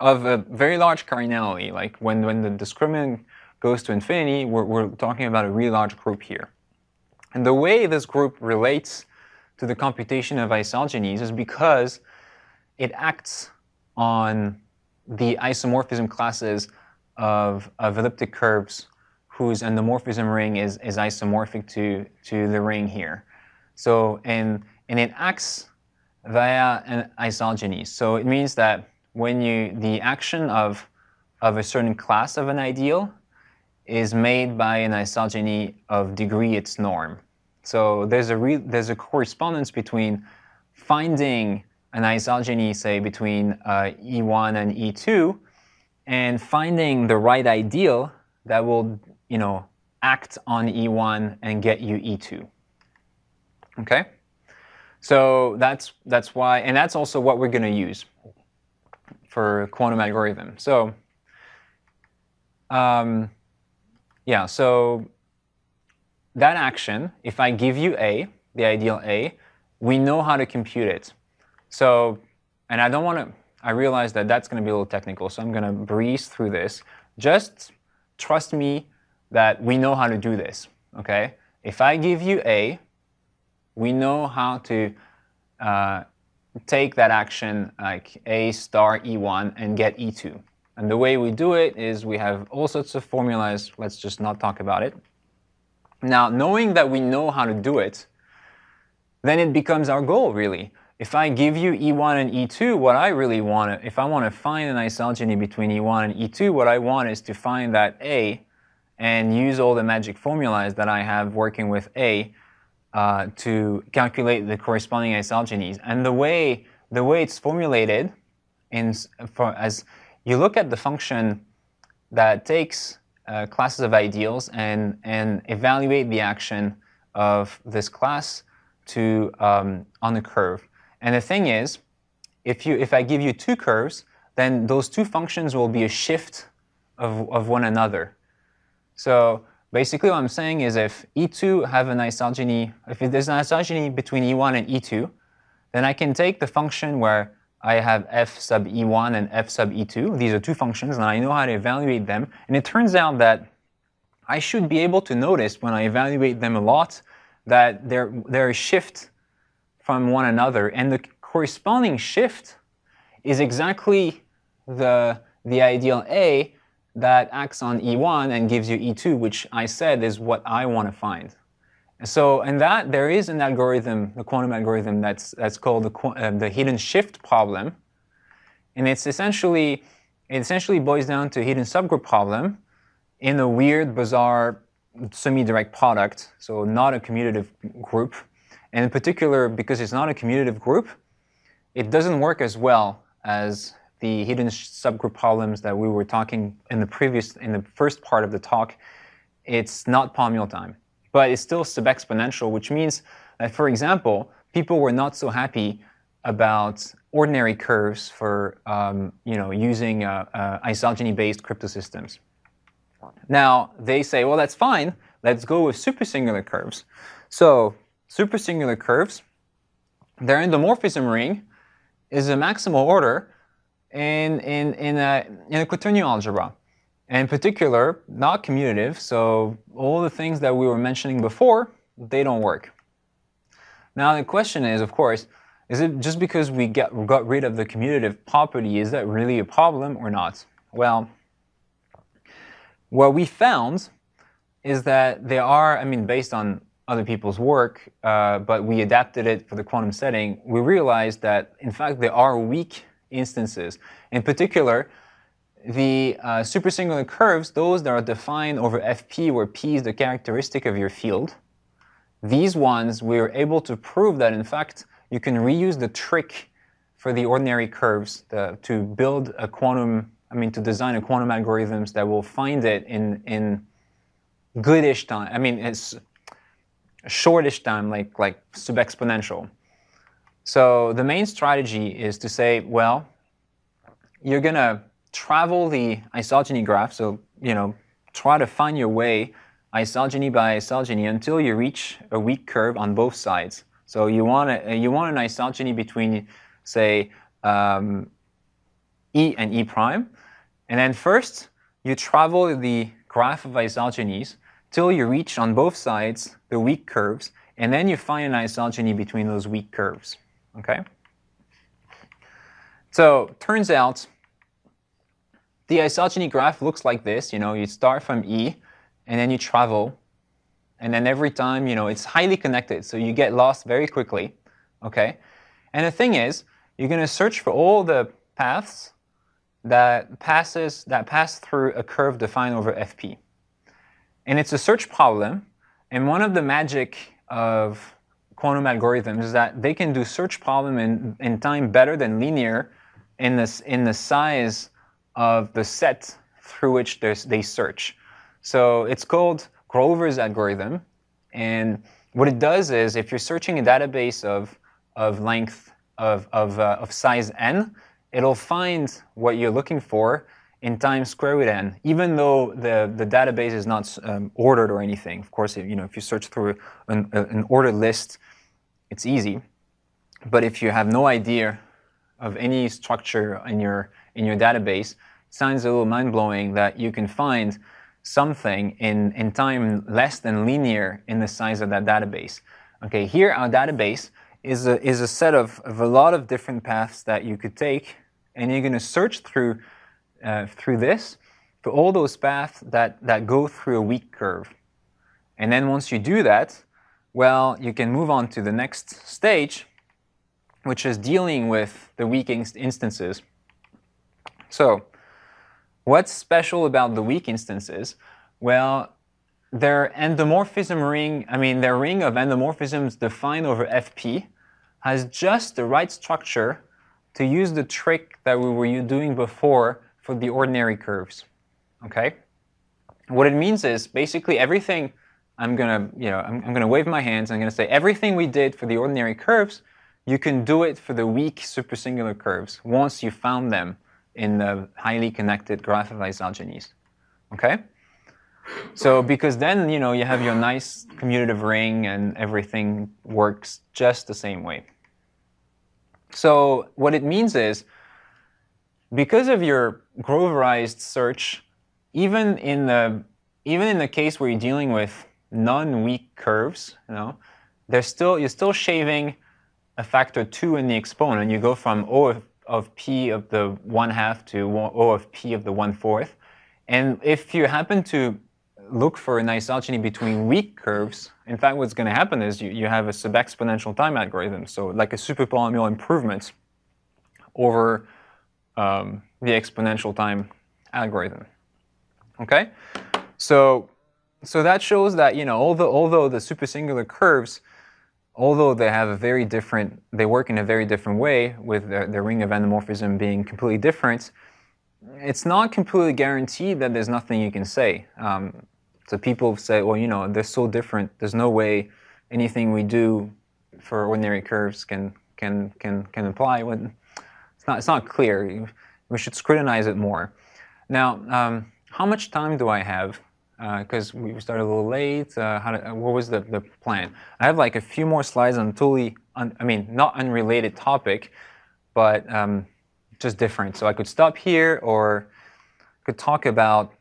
Speaker 2: of a very large cardinality. Like when, when the discriminant goes to infinity, we're, we're talking about a really large group here. And the way this group relates to the computation of isogenies is because it acts on the isomorphism classes of, of elliptic curves whose endomorphism ring is, is isomorphic to, to the ring here. So, and, and it acts via an isogeny. So it means that when you, the action of, of a certain class of an ideal is made by an isogeny of degree its norm. So there's a, re, there's a correspondence between finding an isogeny, say, between uh, E1 and E2, and finding the right ideal that will, you know, act on E1 and get you E2. Okay? So that's, that's why, and that's also what we're going to use for quantum algorithm. So, um, yeah, so that action, if I give you A, the ideal A, we know how to compute it. So, and I don't want to, I realize that that's going to be a little technical, so I'm going to breeze through this. Just trust me that we know how to do this, okay? If I give you A, we know how to uh, take that action like A star E1 and get E2. And the way we do it is we have all sorts of formulas. Let's just not talk about it. Now, knowing that we know how to do it, then it becomes our goal, really. If I give you E1 and E2, what I really want, if I want to find an isogeny between E1 and E2, what I want is to find that A and use all the magic formulas that I have working with A uh, to calculate the corresponding isogenies. And the way, the way it's formulated, in, for, as you look at the function that takes uh, classes of ideals and, and evaluate the action of this class to um, on the curve. And the thing is, if, you, if I give you two curves, then those two functions will be a shift of, of one another. So basically what I'm saying is if E2 have an isogeny, if there's an isogeny between E1 and E2, then I can take the function where I have f sub E1 and f sub E2. These are two functions, and I know how to evaluate them. And it turns out that I should be able to notice when I evaluate them a lot that they're, they're a shift from one another. And the corresponding shift is exactly the, the ideal A that acts on E1 and gives you E2, which I said is what I want to find. So, in that, there is an algorithm, the quantum algorithm, that's, that's called the, uh, the hidden shift problem. And it's essentially, it essentially boils down to a hidden subgroup problem in a weird, bizarre, semi-direct product, so not a commutative group. And in particular, because it's not a commutative group, it doesn't work as well as the hidden subgroup problems that we were talking in the previous, in the first part of the talk. It's not polynomial time, but it's still sub-exponential, which means that, for example, people were not so happy about ordinary curves for um, you know, using uh, uh, isogeny-based cryptosystems. Now, they say, well, that's fine. Let's go with supersingular curves. So supersingular curves, their endomorphism ring is a maximal order in, in, in, a, in a quaternion algebra. And in particular, not commutative, so all the things that we were mentioning before, they don't work. Now the question is, of course, is it just because we get, got rid of the commutative property, is that really a problem or not? Well, what we found is that there are, I mean, based on other people's work, uh, but we adapted it for the quantum setting, we realized that, in fact, there are weak instances. In particular, the uh, supersingular curves, those that are defined over Fp, where P is the characteristic of your field, these ones, we were able to prove that, in fact, you can reuse the trick for the ordinary curves the, to build a quantum, I mean, to design a quantum algorithms that will find it in, in goodish time. I mean, it's shortish time, like, like sub-exponential. So the main strategy is to say, well, you're going to travel the isogeny graph, so, you know, try to find your way isogeny by isogeny until you reach a weak curve on both sides. So you want, a, you want an isogeny between, say, um, E and E prime. And then first, you travel the graph of isogenies till you reach on both sides the weak curves, and then you find an isogeny between those weak curves. Okay? So turns out the isogeny graph looks like this. You know, you start from E, and then you travel, and then every time, you know, it's highly connected, so you get lost very quickly. Okay? And the thing is, you're going to search for all the paths that passes that pass through a curve defined over fp. And it's a search problem, and one of the magic of quantum algorithms is that they can do search problem in, in time better than linear in, this, in the size of the set through which they search. So it's called Grover's algorithm, and what it does is if you're searching a database of, of length of, of, uh, of size n, it'll find what you're looking for in time square root n, even though the, the database is not um, ordered or anything. Of course, if, you know, if you search through an, an ordered list, it's easy. But if you have no idea of any structure in your, in your database, it sounds a little mind-blowing that you can find something in, in time less than linear in the size of that database. Okay, here our database is a, is a set of, of a lot of different paths that you could take, and you're going to search through, uh, through this for all those paths that, that go through a weak curve. And then once you do that, well, you can move on to the next stage, which is dealing with the weak inst instances. So, what's special about the weak instances? Well, their endomorphism ring, I mean, their ring of endomorphisms defined over FP has just the right structure to use the trick that we were doing before for the ordinary curves. Okay? What it means is basically everything I'm gonna, you know, I'm, I'm gonna wave my hands. And I'm gonna say everything we did for the ordinary curves, you can do it for the weak supersingular curves once you found them in the highly connected graph of isogenies. Okay? So because then you know you have your nice commutative ring and everything works just the same way. So what it means is because of your Groverized search, even in the even in the case where you're dealing with non-weak curves, you know, there's still you're still shaving a factor two in the exponent. You go from O of, of p of the one half to O of p of the one fourth. And if you happen to look for an isogeny between weak curves, in fact, what's going to happen is you, you have a sub-exponential time algorithm, so like a super polynomial improvement over um, the exponential time algorithm. Okay, so so that shows that you know although although the supersingular curves, although they have a very different, they work in a very different way with the, ring of endomorphism being completely different. It's not completely guaranteed that there's nothing you can say. Um, so people say, well, you know, they're so different. There's no way anything we do for ordinary curves can can can can apply. When it's not it's not clear. We should scrutinize it more. Now, um, how much time do I have? Because uh, we started a little late. Uh, how what was the, the plan? I have like a few more slides on totally, un, I mean, not unrelated topic, but um, just different. So I could stop here or could talk about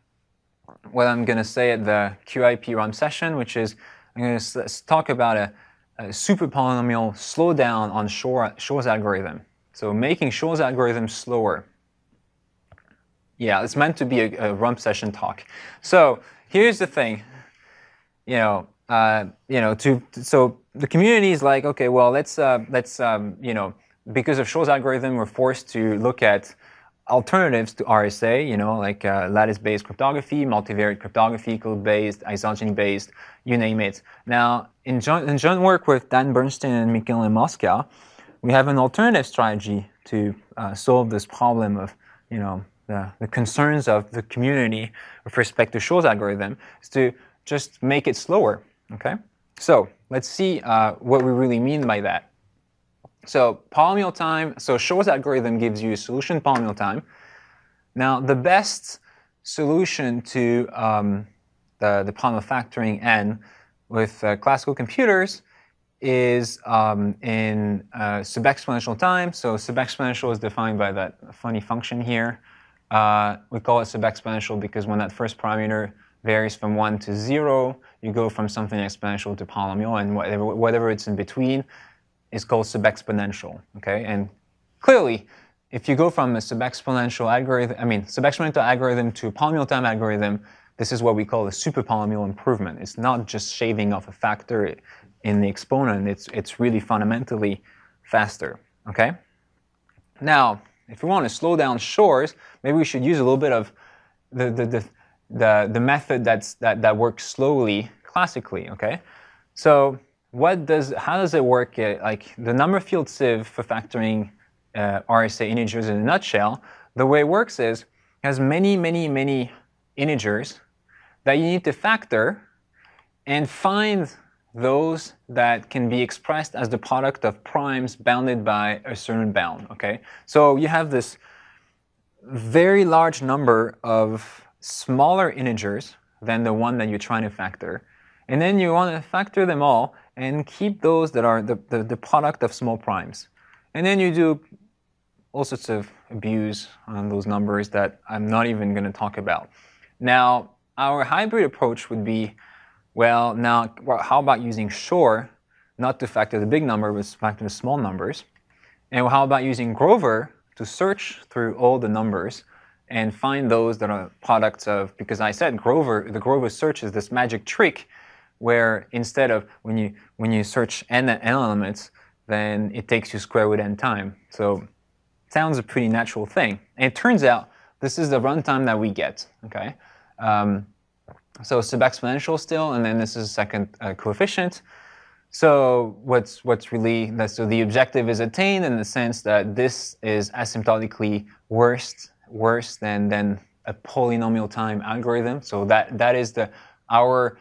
Speaker 2: what I'm going to say at the QIP rump session, which is I'm going to talk about a, a super polynomial slowdown on Shor, Shor's algorithm. So making Shor's algorithm slower. Yeah, it's meant to be a, a rump session talk. So here's the thing. You know, uh, you know, to so the community is like, okay, well, let's uh, let's um, you know, because of Shor's algorithm, we're forced to look at alternatives to RSA, you know, like uh, lattice-based cryptography, multivariate cryptography, code-based, isogeny-based, you name it. Now, in joint, in joint work with Dan Bernstein and Michele Mosca, we have an alternative strategy to uh, solve this problem of, you know, the, the, concerns of the community with respect to Shor's algorithm, is to just make it slower, okay? So let's see uh, what we really mean by that. So polynomial time, so Shor's algorithm gives you a solution polynomial time. Now the best solution to um, the, the polynomial factoring n with uh, classical computers is um, in uh, sub-exponential time. So sub-exponential is defined by that funny function here. Uh, we call it sub-exponential because when that first parameter varies from 1 to 0, you go from something exponential to polynomial, and whatever, whatever it's in between is called sub-exponential, okay? And clearly, if you go from a sub-exponential algorithm, I mean, sub-exponential algorithm to polynomial time algorithm, this is what we call a super polynomial improvement. It's not just shaving off a factor in the exponent, it's, it's really fundamentally faster, okay? Now, if we want to slow down Shor's, maybe we should use a little bit of the, the, the, the, the method that's, that, that works slowly classically, okay? So what does, how does it work? Uh, like the number field sieve for factoring uh, RSA integers in a nutshell, the way it works is it has many, many, many integers that you need to factor and find those that can be expressed as the product of primes bounded by a certain bound, okay? So you have this very large number of smaller integers than the one that you're trying to factor. And then you want to factor them all and keep those that are the, the, the product of small primes. And then you do all sorts of abuse on those numbers that I'm not even going to talk about. Now, our hybrid approach would be, well, now, well, how about using Shor, not to factor the big number, but to factor the small numbers? And how about using Grover to search through all the numbers and find those that are products of, because I said Grover, the Grover search is this magic trick where instead of when you, when you search n, n elements, then it takes you square root n time. So sounds a pretty natural thing. And it turns out this is the runtime that we get, okay? Um, so sub-exponential still, and then this is a second uh, coefficient. So what's what's really so the objective is attained in the sense that this is asymptotically worse worse than than a polynomial time algorithm. So that that is the our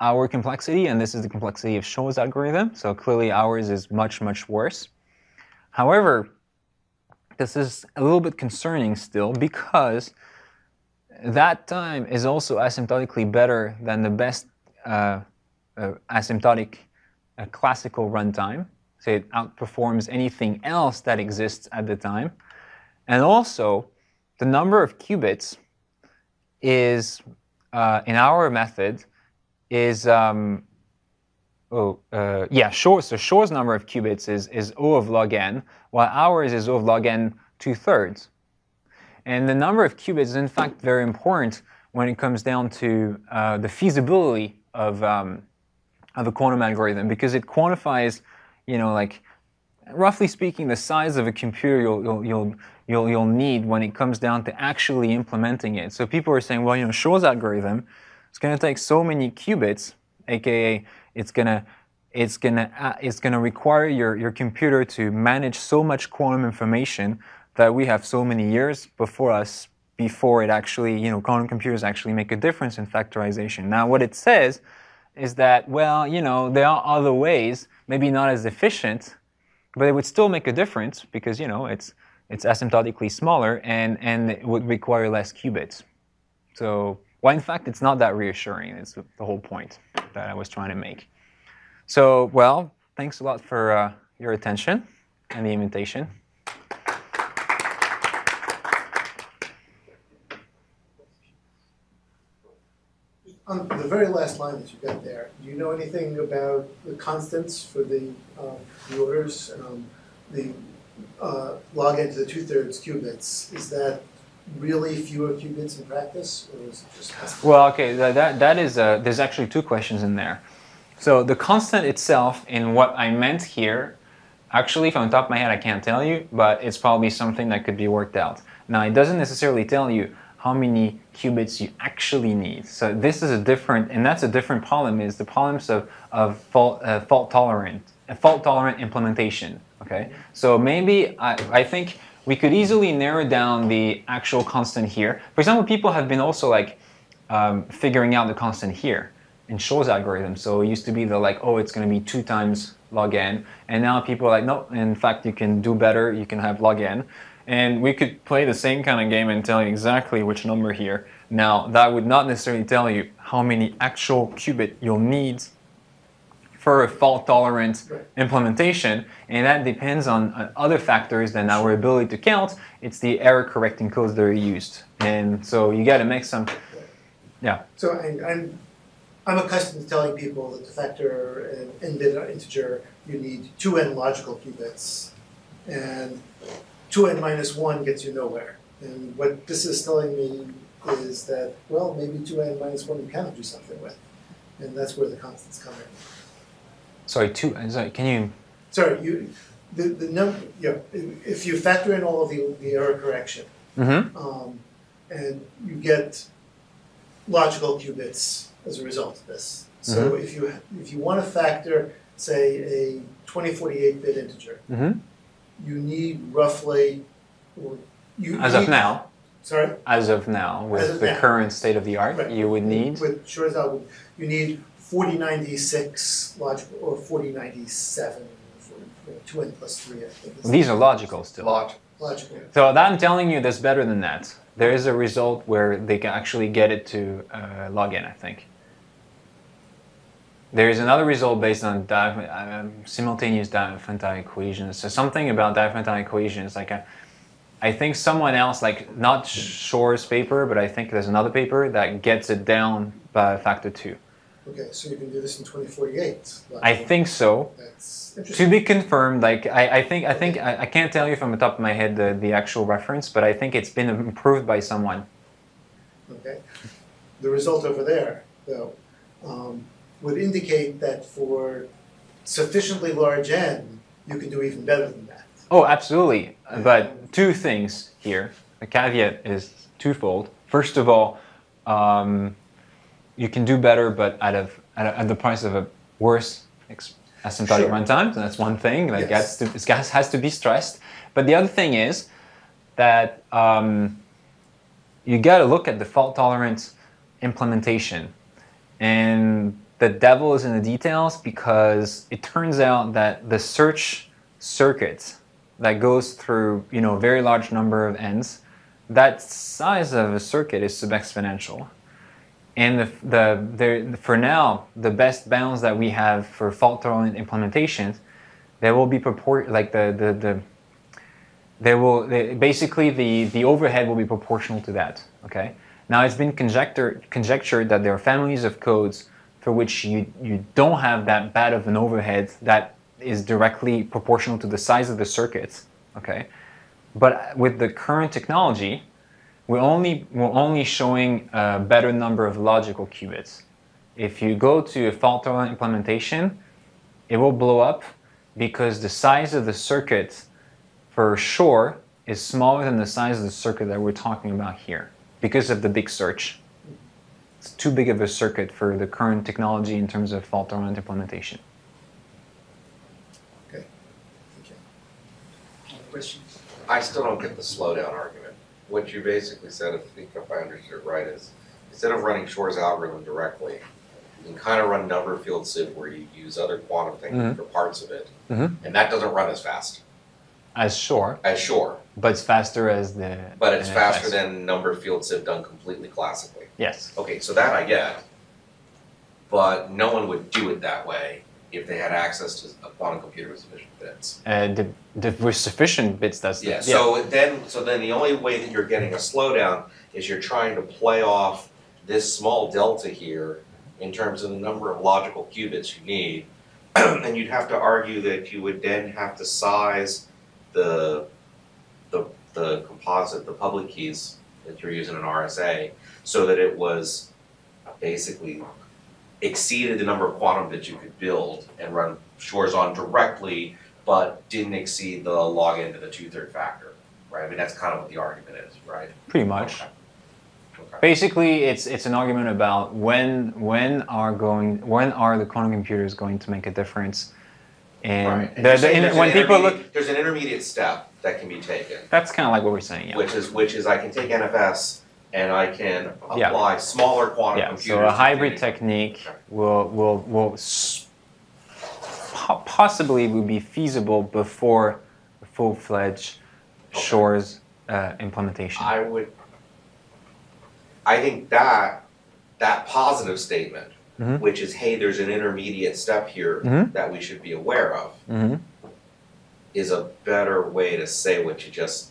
Speaker 2: our complexity, and this is the complexity of Shor's algorithm. So clearly ours is much much worse. However, this is a little bit concerning still because that time is also asymptotically better than the best uh, uh, asymptotic uh, classical runtime. So it outperforms anything else that exists at the time. And also, the number of qubits is, uh, in our method, is, um, oh, uh, yeah, Shor, so Shor's number of qubits is, is O of log n, while ours is O of log n two thirds. And the number of qubits is in fact very important when it comes down to uh, the feasibility of, um, of a quantum algorithm because it quantifies, you know, like roughly speaking, the size of a computer you'll, you'll, you'll, you'll, you'll need when it comes down to actually implementing it. So people are saying, well, you know, Shor's algorithm is going to take so many qubits, aka it's going to it's gonna uh, it's gonna require your, your computer to manage so much quantum information that we have so many years before us before it actually, you know, quantum computers actually make a difference in factorization. Now, what it says is that, well, you know, there are other ways, maybe not as efficient, but it would still make a difference because, you know, it's, it's asymptotically smaller and, and it would require less qubits. So, well, in fact, it's not that reassuring. It's the whole point that I was trying to make. So, well, thanks a lot for uh, your attention and the invitation.
Speaker 3: On the very last line that you got there, do you know anything about the constants for the, uh, the orders? Um, the uh, log n to the two-thirds qubits, is that really fewer qubits in practice, or is it just
Speaker 2: Well, okay, that, that is, uh, there's actually two questions in there. So the constant itself, in what I meant here, actually from the top of my head I can't tell you, but it's probably something that could be worked out. Now, it doesn't necessarily tell you how many qubits you actually need. So this is a different, and that's a different problem, is the problems of, of fault, uh, fault tolerant, fault tolerant implementation, okay? So maybe, I, I think we could easily narrow down the actual constant here. For example, people have been also like um, figuring out the constant here in Shor's algorithm. So it used to be the like, oh, it's gonna be two times log n, and now people are like, no, in fact, you can do better, you can have log n. And we could play the same kind of game and tell you exactly which number here. Now, that would not necessarily tell you how many actual qubit you'll need for a fault tolerant
Speaker 3: Right.
Speaker 2: implementation, and that depends on, on other factors than our ability to count. It's the error correcting codes that are used, and so you got to make some. Yeah.
Speaker 3: So I, I'm, I'm accustomed to telling people that the factor an n-bit integer, you need two n logical qubits, and two n minus one gets you nowhere. And what this is telling me is that, well, maybe two n minus one you can do something with, and that's where the constants come in.
Speaker 2: Sorry, two. uh, Sorry, can you?
Speaker 3: Sorry, you, the, the num, yeah, if you factor in all of the, the error correction,
Speaker 2: Mm-hmm.
Speaker 3: um, and you get logical qubits as a result of this. So if you if you want to factor, say, a 2048 bit integer,
Speaker 2: Mm-hmm.
Speaker 3: You need roughly, you
Speaker 2: As of now,
Speaker 3: Sorry,
Speaker 2: as of now, with
Speaker 3: of
Speaker 2: the
Speaker 3: now.
Speaker 2: current state of the art,
Speaker 3: Right.
Speaker 2: you would need.
Speaker 3: with Shor's you need 4096 logical or 4097, for, two n plus three, I think.
Speaker 2: These are logical still.
Speaker 4: Lot.
Speaker 3: logical.
Speaker 2: So that I'm telling you, that's better than that. There is a result where they can actually get it to uh, log in. I think. There is another result based on um, simultaneous Diophantine equations. So something about Diophantine equations, like a, I think someone else, like not Shor's paper, but I think there's another paper that gets it down by a factor two.
Speaker 3: Okay, so you can do this in 2048.
Speaker 2: I think so.
Speaker 3: That's
Speaker 2: To be confirmed, like I, I think I think I, I can't tell you from the top of my head the, the actual reference, but I think it's been improved by someone.
Speaker 3: Okay. The result over there, though, um, would indicate that for sufficiently large n, you can do even better than that.
Speaker 2: Oh, absolutely. But two things here. The caveat is twofold. First of all, um, you can do better, but at, a, at, a, at the price of a worse asymptotic
Speaker 3: Sure.
Speaker 2: runtime. So that's one thing that
Speaker 3: Yes.
Speaker 2: gets to, it has- has to be stressed. But the other thing is that um, you got to look at the fault tolerant implementation. And the devil is in the details because it turns out that the search circuit that goes through you know a very large number of ends, that size of a circuit is sub-exponential. And the, the, the, for now, the best bounds that we have for fault tolerant implementations, they will be propor- like the, the, the they will they, basically the, the overhead will be proportional to that. Okay. Now it's been conjectured conjectured that there are families of codes for which you, you don't have that bad of an overhead that is directly proportional to the size of the circuit, Okay. But with the current technology, we're only we're only showing a better number of logical qubits. If you go to a fault tolerant implementation, it will blow up because the size of the circuit for sure is smaller than the size of the circuit that we're talking about here because of the big search. It's too big of a circuit for the current technology in terms of fault tolerant implementation.
Speaker 3: Okay. Okay. Other questions?
Speaker 4: I still don't get the slowdown argument. What you basically said, if, if I understood it right, is instead of running Shor's algorithm directly, you can kind of run number field sieve where you use other quantum thinking
Speaker 2: Mhm.
Speaker 4: for parts of it,
Speaker 2: Mhm.
Speaker 4: and that doesn't run as fast
Speaker 2: As sure,
Speaker 4: as Shor,
Speaker 2: but it's faster as the.
Speaker 4: but it's
Speaker 2: NFS.
Speaker 4: faster than number field sieve done completely classically.
Speaker 2: Yes.
Speaker 4: Okay, so that I get, but no one would do it that way if they had access to a quantum computer with sufficient bits.
Speaker 2: Uh, the, the, with sufficient bits, that's the.
Speaker 4: Yeah, so then, so then the only way that you're getting a slowdown is you're trying to play off this small delta here in terms of the number of logical qubits you need. And you'd have to argue that you would then have to size the, the, the composite, the public keys that you're using an RSA, so that it was basically exceeded the number of quantum bits you could build and run Shor's on directly but didn't exceed the log into the two-third factor, right? I mean, that's kind of what the argument is, right?
Speaker 2: Pretty much.
Speaker 4: Okay. Okay.
Speaker 2: Basically, it's it's an argument about when when are going when are the quantum computers going to make a difference, and
Speaker 4: Right. And
Speaker 2: the, the, in- when
Speaker 4: an
Speaker 2: people look,
Speaker 4: There's an intermediate step that can be taken,
Speaker 2: that's kind of like what we're saying. Yeah.
Speaker 4: which is, which is I can take NFS and I can
Speaker 2: Yeah.
Speaker 4: apply smaller quantum
Speaker 2: yeah.
Speaker 4: computers.
Speaker 2: So a hybrid technique
Speaker 4: Okay.
Speaker 2: will will will possibly will be feasible before full fledged
Speaker 4: Okay.
Speaker 2: Shor's uh, implementation.
Speaker 4: I would, I think that, that positive statement
Speaker 2: Mhm.
Speaker 4: which is, hey, there's an intermediate step here
Speaker 2: Mhm.
Speaker 4: that we should be aware of,
Speaker 2: hmm
Speaker 4: is a better way to say what you just.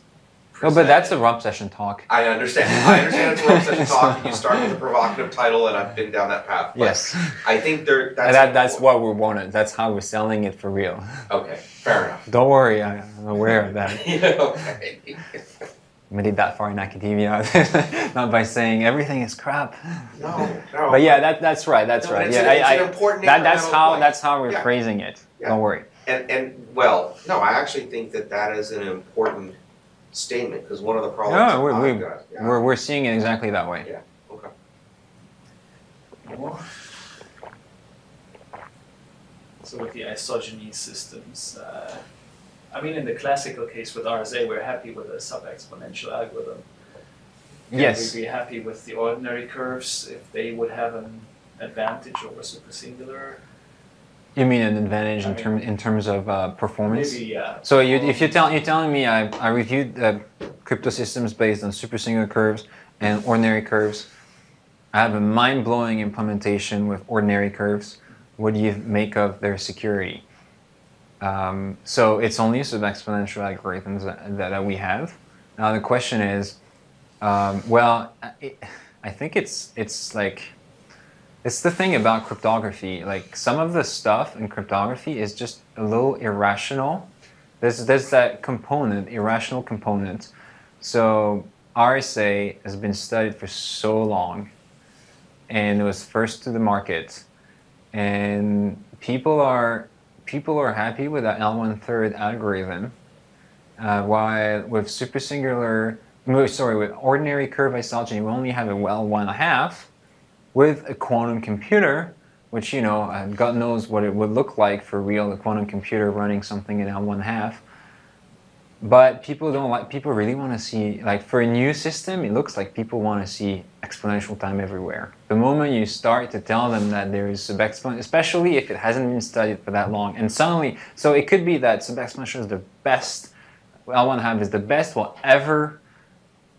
Speaker 2: No, but that's a rump session talk.
Speaker 4: I understand. I understand it's a rump session talk. and You start with a provocative title, and I've been down that path.
Speaker 2: Yes.
Speaker 4: I think there. That's
Speaker 2: that, that's what we wanted. That's how we're selling it for real.
Speaker 4: Okay, fair enough.
Speaker 2: Don't worry, I- I'm aware of that.
Speaker 4: yeah, okay.
Speaker 2: made it that far in academia, not by saying everything is crap.
Speaker 4: No, no.
Speaker 2: But yeah, that, that's right. That's
Speaker 4: No,
Speaker 2: right. Yeah,
Speaker 4: an-
Speaker 2: I,
Speaker 4: an
Speaker 2: I,
Speaker 4: important
Speaker 2: that, that's how
Speaker 4: point.
Speaker 2: that's how we're
Speaker 4: Yeah.
Speaker 2: phrasing it.
Speaker 4: Yeah.
Speaker 2: Don't worry.
Speaker 4: And and well, no, I actually think that that is an important statement because one of the problems
Speaker 2: No, we-
Speaker 4: I've
Speaker 2: we-
Speaker 4: got- yeah.
Speaker 2: We're, we're seeing it exactly that way. Yeah.
Speaker 4: Okay.
Speaker 1: So with the isogeny systems, uh, I mean, in the classical case with RSA, we're happy with a sub-exponential algorithm. Can
Speaker 2: Yes.
Speaker 1: We'd be happy with the ordinary curves if they would have an advantage over supersingular?
Speaker 2: You mean an advantage in
Speaker 1: I mean-
Speaker 2: term in terms of uh, performance?
Speaker 1: Maybe, yeah.
Speaker 2: So you, if you're, tell, you're telling me I, I reviewed uh, crypto systems based on super singular curves and ordinary curves, I have a mind-blowing implementation with ordinary curves. What do you make of their security? Um, so it's only sub-exponential algorithms that, that, that we have. Now the question is, um, well, it, I think it's it's like it's the thing about cryptography. Like some of the stuff in cryptography is just a little irrational. There's there's that component, irrational component. So RSA has been studied for so long, and it was first to the market, and people are people are happy with that L one third algorithm. Uh, while with super singular, no, sorry, with ordinary curve isogeny, we only have a well one and a half. With a quantum computer, which you know, uh, God knows what it would look like for real, a quantum computer running something in L one half. But people don't like. People really want to see, like, for a new system, it looks like people want to see exponential time everywhere. The moment you start to tell them that there is sub-exponential, especially if it hasn't been studied for that long, and suddenly, so it could be that sub-exponential is the best. L one half is the best we'll ever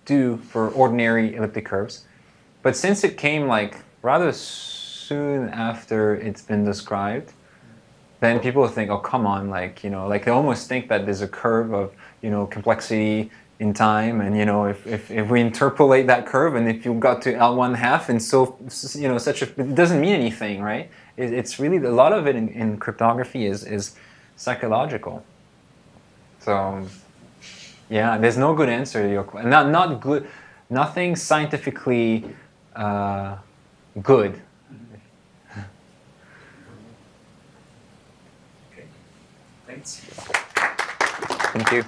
Speaker 2: do for ordinary elliptic curves. But since it came like rather soon after it's been described, then people think, oh come on, like you know, like they almost think that there's a curve of you know complexity in time, and you know if, if, if we interpolate that curve, and if you got to L one half, and so you know such a it doesn't mean anything, right? It, it's really a lot of it in, in cryptography is is psychological. So yeah, there's no good answer to your question. Not not good, nothing scientifically uh, good.
Speaker 1: Okay. Thanks.
Speaker 2: Thank you.